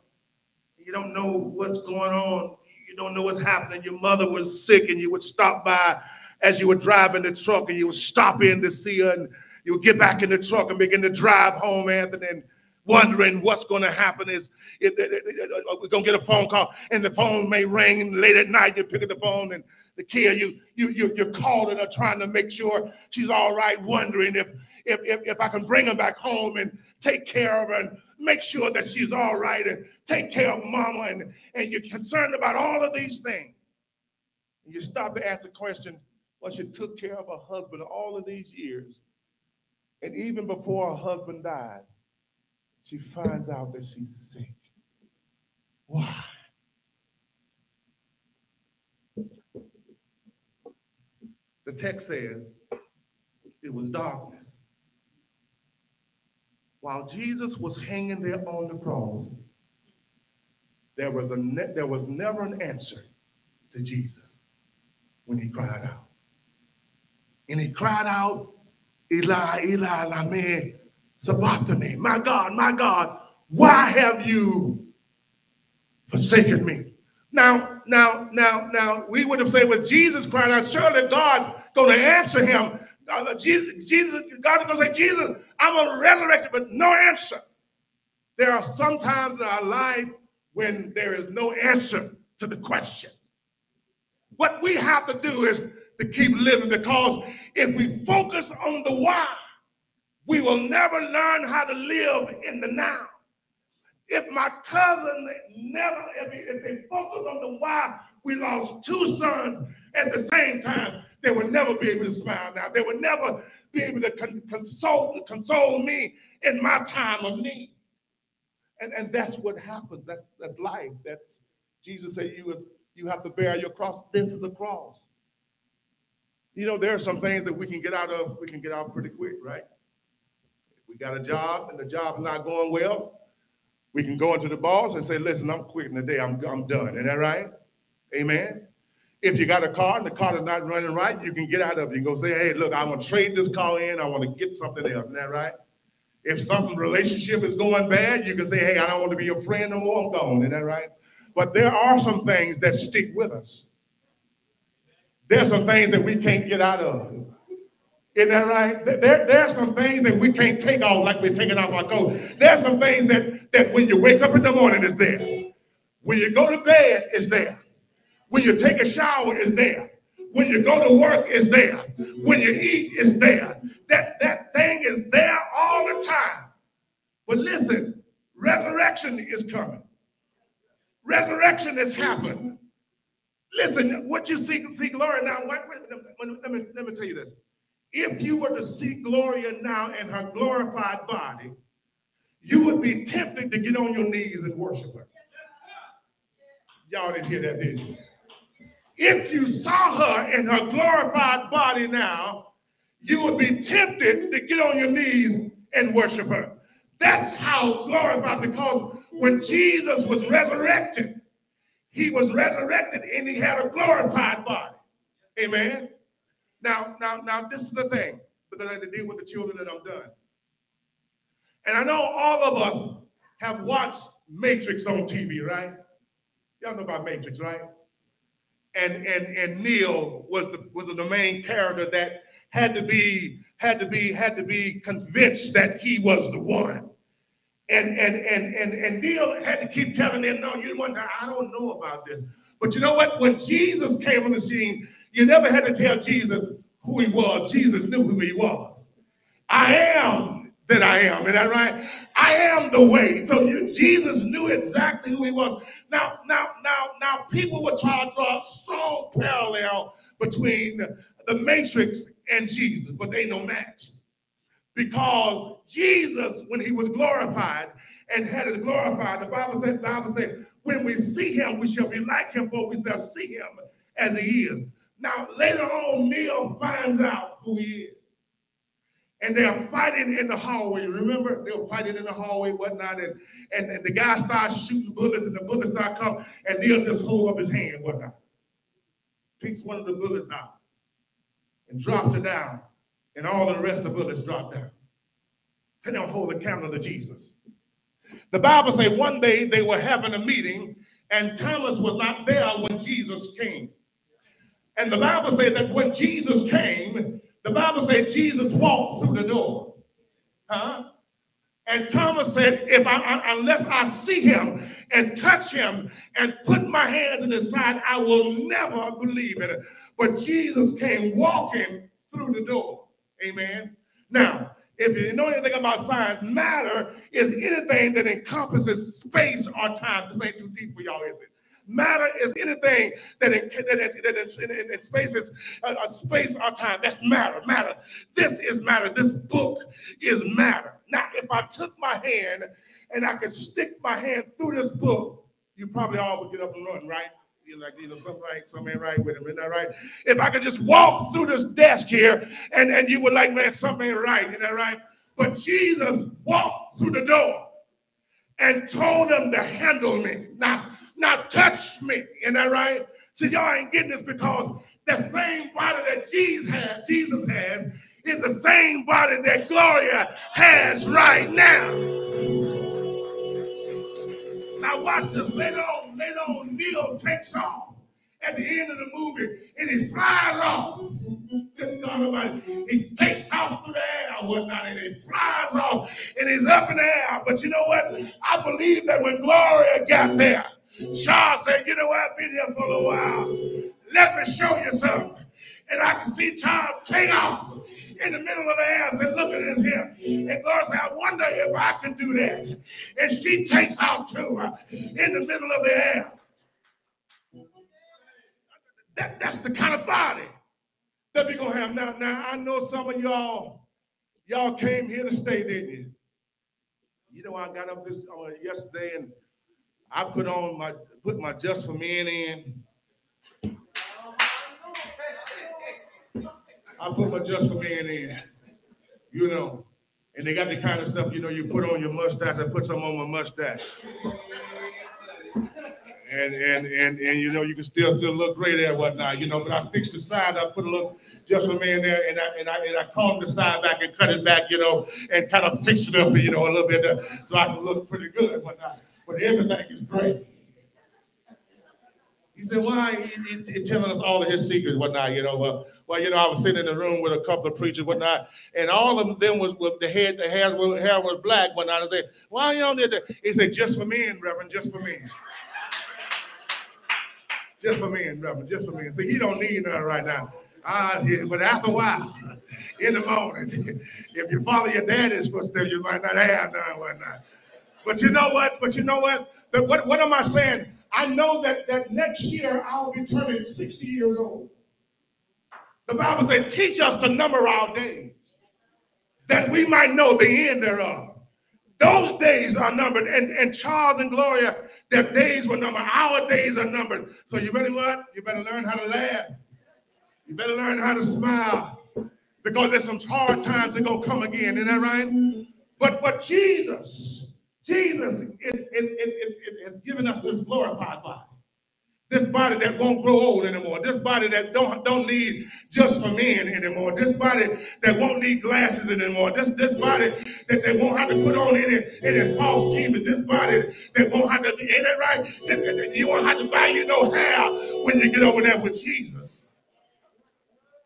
You don't know what's going on. You don't know what's happening. Your mother was sick and you would stop by as you were driving the truck and you would stop in to see her and you would get back in the truck and begin to drive home, Anthony, and wondering what's going to happen is we're going to get a phone call and the phone may ring late at night. You pick up the phone and the kid, you, you, you, you're calling her trying to make sure she's all right, wondering if, if, if, if I can bring her back home and take care of her and make sure that she's all right and take care of mama and, and you're concerned about all of these things. And you stop to ask the question, well, she took care of her husband all of these years and even before her husband died, she finds out that she's sick. Why? The text says it was darkness. While Jesus was hanging there on the cross, there was, a there was never an answer to Jesus when he cried out. And he cried out Eli, Eli, lama sabachthani. My God, my God, why have you forsaken me? Now, now, now, now, we would have said with Jesus crying out, surely God's going to answer him. Uh, Jesus, Jesus, God is going to say, Jesus, I'm to resurrect you, but no answer. There are some times in our life when there is no answer to the question. What we have to do is to keep living because if we focus on the why, we will never learn how to live in the now. If my cousin never, if they focus on the why we lost two sons at the same time, they would never be able to smile now. They would never be able to con- console, console me in my time of need. And, and that's what happens. That's that's life. That's Jesus said you is you have to bear your cross. This is a cross. You know, there are some things that we can get out of, we can get out pretty quick, right? If we got a job and the job is not going well, we can go into the boss and say, listen, I'm quitting today. I'm, I'm done. Isn't that right? Amen. If you got a car and the car is not running right, you can get out of it. You can go say, hey, look, I want to trade this car in. I want to get something else. Isn't that right? If some relationship is going bad, you can say, hey, I don't want to be your friend no more. I'm gone. Isn't that right? But there are some things that stick with us. There's some things that we can't get out of. Isn't that right? There, there are some things that we can't take off like we're taking off our coat. There's some things that, that when you wake up in the morning, is there. When you go to bed, is there. When you take a shower, is there. When you go to work, is there. When you eat, is there. That, that thing is there all the time. But listen, resurrection is coming. Resurrection has happened. Listen, what you seek, see Gloria now, let, me, let me tell you this. If you were to see Gloria now in her glorified body, you would be tempted to get on your knees and worship her. Y'all didn't hear that, did you? If you saw her in her glorified body now, you would be tempted to get on your knees and worship her. That's how glorified, because when Jesus was resurrected, he was resurrected and he had a glorified body. Amen. Now, now, now, this is the thing, because I had to deal with the children and I'm done. And I know all of us have watched Matrix on TV, right? Y'all know about Matrix, right? And and and Neo was the was the main character that had to be had to be had to be convinced that he was the one. And and and and and Neil had to keep telling them, no, you want I don't know about this. But you know what? When Jesus came on the scene, you never had to tell Jesus who he was. Jesus knew who he was. I am that I am. Is that right? I am the way. So you, Jesus knew exactly who he was. Now, now, now, now, people would try to draw a strong parallel between the Matrix and Jesus, but they no match because Jesus, when he was glorified and had it glorified, the Bible said, the Bible said, when we see him, we shall be like him, for we shall see him as he is. Now, later on, Neil finds out who he is. And they're fighting in the hallway. Remember, they were fighting in the hallway, whatnot, and, and, and the guy starts shooting bullets, and the bullets start coming, and Neil just hold up his hand, whatnot. Picks one of the bullets out and drops it down and all the rest of the bullets drop down. They don't hold the candle to Jesus. The Bible say one day they were having a meeting and Thomas was not there when Jesus came. And the Bible said that when Jesus came, the Bible said Jesus walked through the door. Huh? And Thomas said, if I, unless I see him and touch him and put my hands in his side, I will never believe in it. But Jesus came walking through the door. Amen. Now, if you know anything about science, matter is anything that encompasses space or time. This ain't too deep for y'all, is it? Matter is anything that in, that that in, in, in space is uh, uh, space or time. That's matter. Matter. This is matter. This book is matter. Now, if I took my hand and I could stick my hand through this book, you probably all would get up and run, right? You're like, you know, something right, something ain't right with him, isn't that right? If I could just walk through this desk here and, and you would like, man, something ain't right, isn't that right? But Jesus walked through the door and told them to handle me, not, not touch me, isn't that right? So y'all ain't getting this because the same body that Jesus has, Jesus has, is the same body that Gloria has right now. Now watch this. Later on, later on, Neil takes off at the end of the movie and he flies off. Good God. He takes off through the air or whatnot and he flies off and he's up in the air. But you know what? I believe that when Gloria got there, Charles said, you know what? I've been here for a while. let me show you something. And I can see Charles take off in the middle of the air and look at this here. And God said, I wonder if I can do that. And she takes off too in the middle of the air. That, that's the kind of body that we're gonna have now. Now I know some of y'all, y'all came here to stay, didn't you? You know, I got up this uh, yesterday and I put on my put my just for men in. I put my just for men in, you know, and they got the kind of stuff you know you put on your mustache. I put some on my mustache and and and and you know you can still still look great there and whatnot, you know. But I fixed the side, I put a little just for me in there, and I and I and I combed the side back and cut it back, you know, and kind of fixed it up, you know, a little bit there, so I can look pretty good and whatnot. But everything is great. He said, "Why?" He, he, telling us all of his secrets, whatnot, you know. Well, well, you know, I was sitting in the room with a couple of preachers, whatnot, and all of them was with the head, the hair, hair was black, whatnot. I said, "Why are you on there?" He said, "Just for men, Reverend, just for men." just for me and brother, just for me. See, he don't need none right now. Uh, but after a while, in the morning, if you follow your daddy's footsteps, you might not have none whatnot. But you know what? But you know what? The, what? What am I saying? I know that, that next year I'll be turning 60 years old. The Bible says, teach us to number our days, that we might know the end thereof. Those days are numbered. And, and Charles and Gloria their days were numbered. Our days are numbered. So you better what? You better learn how to laugh. You better learn how to smile. Because there's some hard times that gonna come again. Isn't that right? But but Jesus, Jesus is giving us this glorified body. This body that won't grow old anymore. This body that don't, don't need just for men anymore. This body that won't need glasses anymore. This, this body that they won't have to put on any, any false teeth. This body that won't have to, ain't that right? You won't have to buy you no hair when you get over there with Jesus.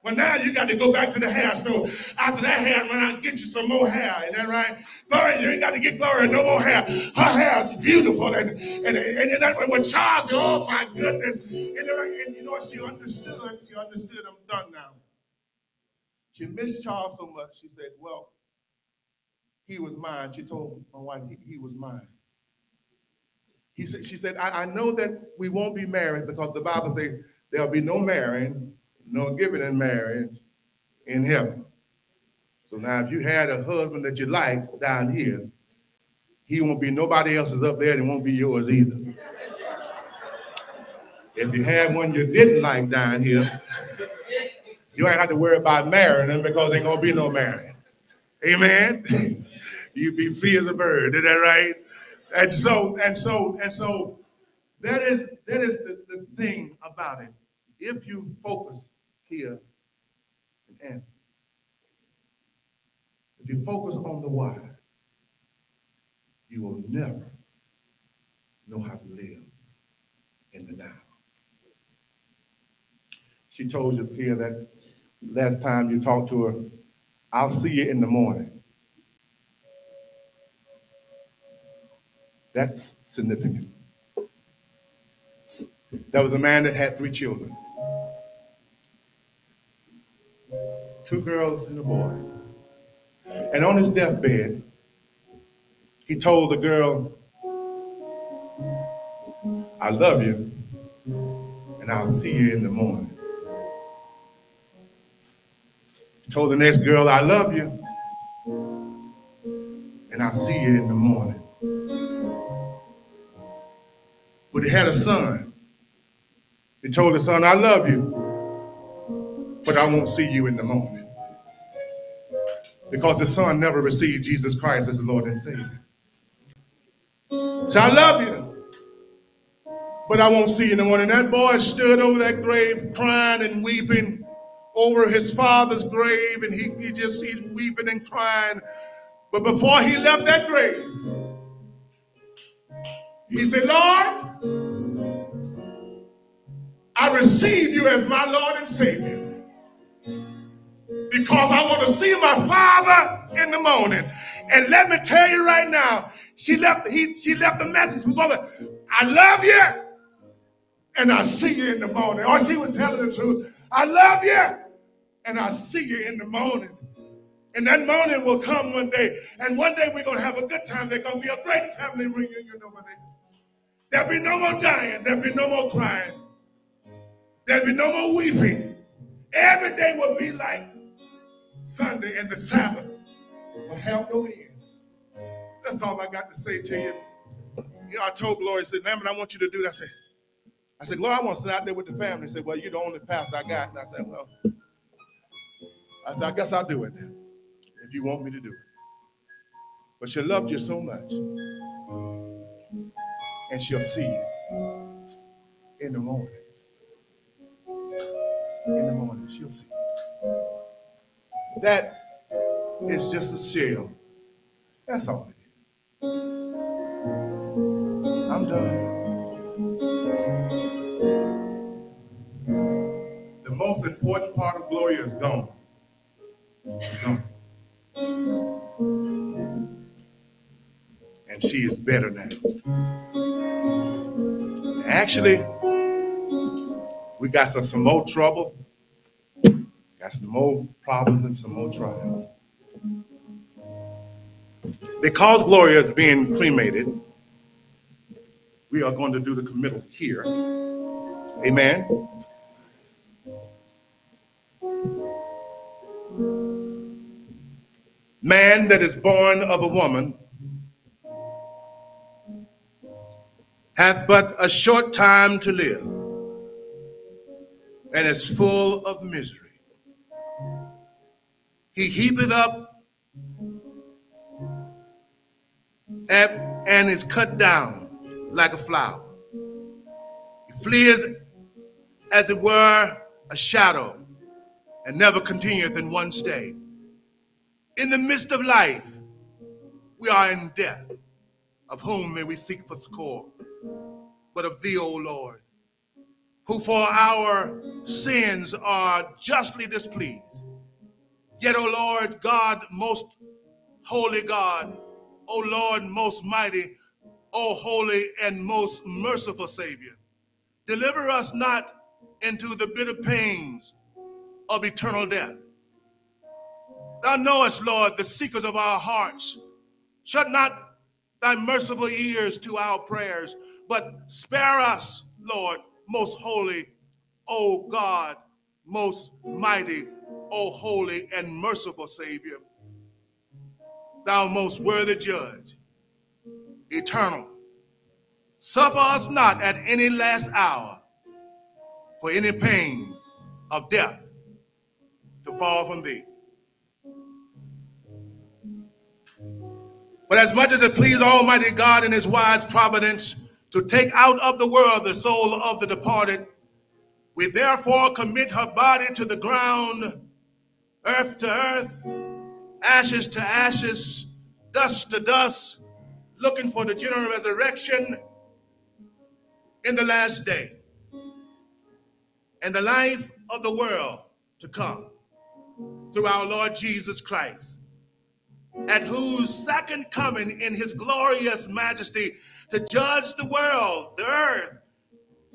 But now you got to go back to the hair store. After that hair, run out and get you some more hair. Is that right? Gloria, you ain't got to get Gloria no more hair. Her hair is beautiful. And and, and, and when Charles, oh my goodness. And, and you know what? She understood. She understood. I'm done now. She missed Charles so much. She said, well, he was mine. She told my wife he, he was mine. He said, she said, I, I know that we won't be married because the Bible says there'll be no marrying no giving in marriage in heaven. So now if you had a husband that you like down here, he won't be nobody else's up there, and it won't be yours either. If you had one you didn't like down here, you ain't have to worry about marrying them because ain't gonna be no marrying. Amen. you be free as a bird, is that right? And so, and so, and so that is that is the, the thing about it. If you focus here and answer. If you focus on the why, you will never know how to live in the now. She told you, Pierre, that last time you talked to her, I'll see you in the morning. That's significant. There was a man that had three children. Two girls and a boy. And on his deathbed, he told the girl, I love you, and I'll see you in the morning. He told the next girl, I love you, and I'll see you in the morning. But he had a son. He told the son, I love you, but I won't see you in the morning because his son never received Jesus Christ as the Lord and Savior. So I love you, but I won't see you in the morning. That boy stood over that grave crying and weeping over his father's grave, and he, he just he's weeping and crying. But before he left that grave, he said, Lord, I receive you as my Lord and Savior because I want to see my father in the morning. And let me tell you right now, she left he she left the message, brother. I love you, and I see you in the morning. Or she was telling the truth. I love you, and I see you in the morning. And that morning will come one day, and one day we're gonna have a good time. There's gonna be a great family reunion over there. There'll be no more dying. There'll be no more crying. There'll be no more weeping. Every day will be like Sunday and the Sabbath will have no end. That's all I got to say to you. You know, I told Gloria, I said, man, I want you to do that. I said, I said, Gloria, I want to sit out there with the family. He said, well, you're the only pastor I got. And I said, well, I said, I guess I'll do it then, if you want me to do it. But she loved you so much. And she'll see you in the morning. In the morning, she'll see you. That is just a shell. That's all it is. I'm done. The most important part of Gloria is gone. It's gone. And she is better now. Actually, we got some, some more trouble, got some more problems and some more trials. Because Gloria is being cremated, we are going to do the committal here. Amen. Man that is born of a woman hath but a short time to live and is full of misery. He heapeth up and is cut down like a flower. He flees as it were a shadow and never continueth in one stay. In the midst of life, we are in death. Of whom may we seek for succor? But of thee, O Lord, who for our sins are justly displeased. Yet, O Lord God, most holy God, O Lord, most mighty, O holy and most merciful Savior, deliver us not into the bitter pains of eternal death. Thou knowest, Lord, the secrets of our hearts. Shut not thy merciful ears to our prayers, but spare us, Lord, most holy, O God, most mighty, O holy and merciful Savior. Thou most worthy judge, eternal. Suffer us not at any last hour for any pains of death to fall from thee. But as much as it pleased Almighty God in his wise providence to take out of the world the soul of the departed, we therefore commit her body to the ground, earth to earth, ashes to ashes, dust to dust, looking for the general resurrection in the last day and the life of the world to come through our Lord Jesus Christ at whose second coming in his glorious majesty to judge the world, the earth,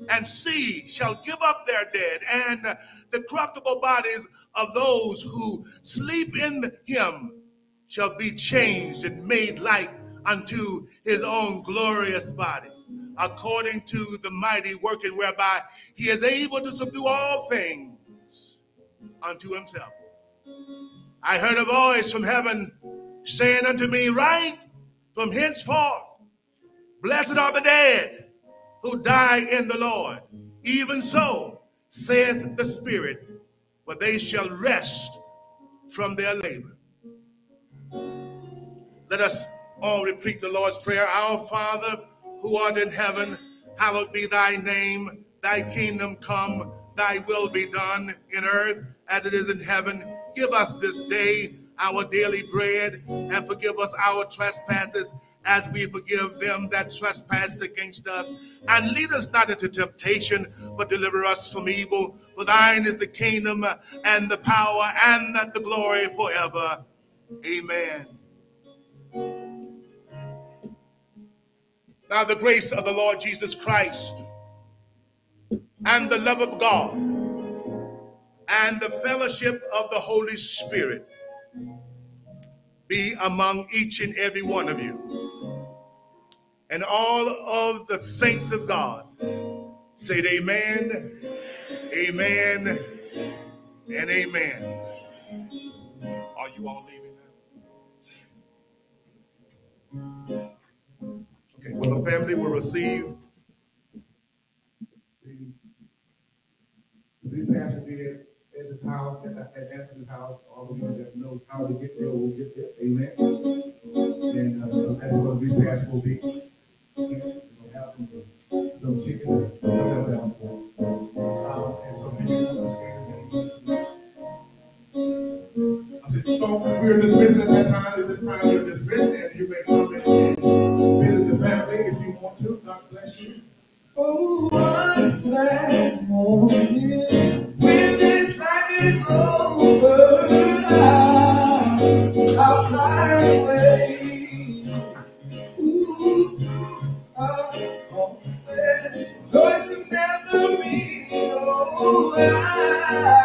and sea shall give up their dead and the corruptible bodies of those who sleep in him shall be changed and made like unto his own glorious body, according to the mighty working whereby he is able to subdue all things unto himself. I heard a voice from heaven saying unto me, Write from henceforth, blessed are the dead who die in the Lord. Even so, saith the Spirit, for they shall rest from their labor. Let us all repeat the Lord's Prayer. Our Father, who art in heaven, hallowed be thy name. Thy kingdom come, thy will be done in earth as it is in heaven. Give us this day our daily bread and forgive us our trespasses as we forgive them that trespass against us. And lead us not into temptation, but deliver us from evil. For thine is the kingdom uh, and the power and the glory forever. Amen. Now, the grace of the Lord Jesus Christ and the love of God and the fellowship of the Holy Spirit be among each and every one of you. And all of the saints of God said, Amen, Amen, and Amen. Are you all leaving now? Okay, well, the family will receive The new pastor did at his house, at, Anthony's house, all of you that knows how to get there will get there, amen. And, uh, that's what the new pastor will be. Understand. So we're that time, you may come the if you want to, God bless you. Oh, glad morning, away.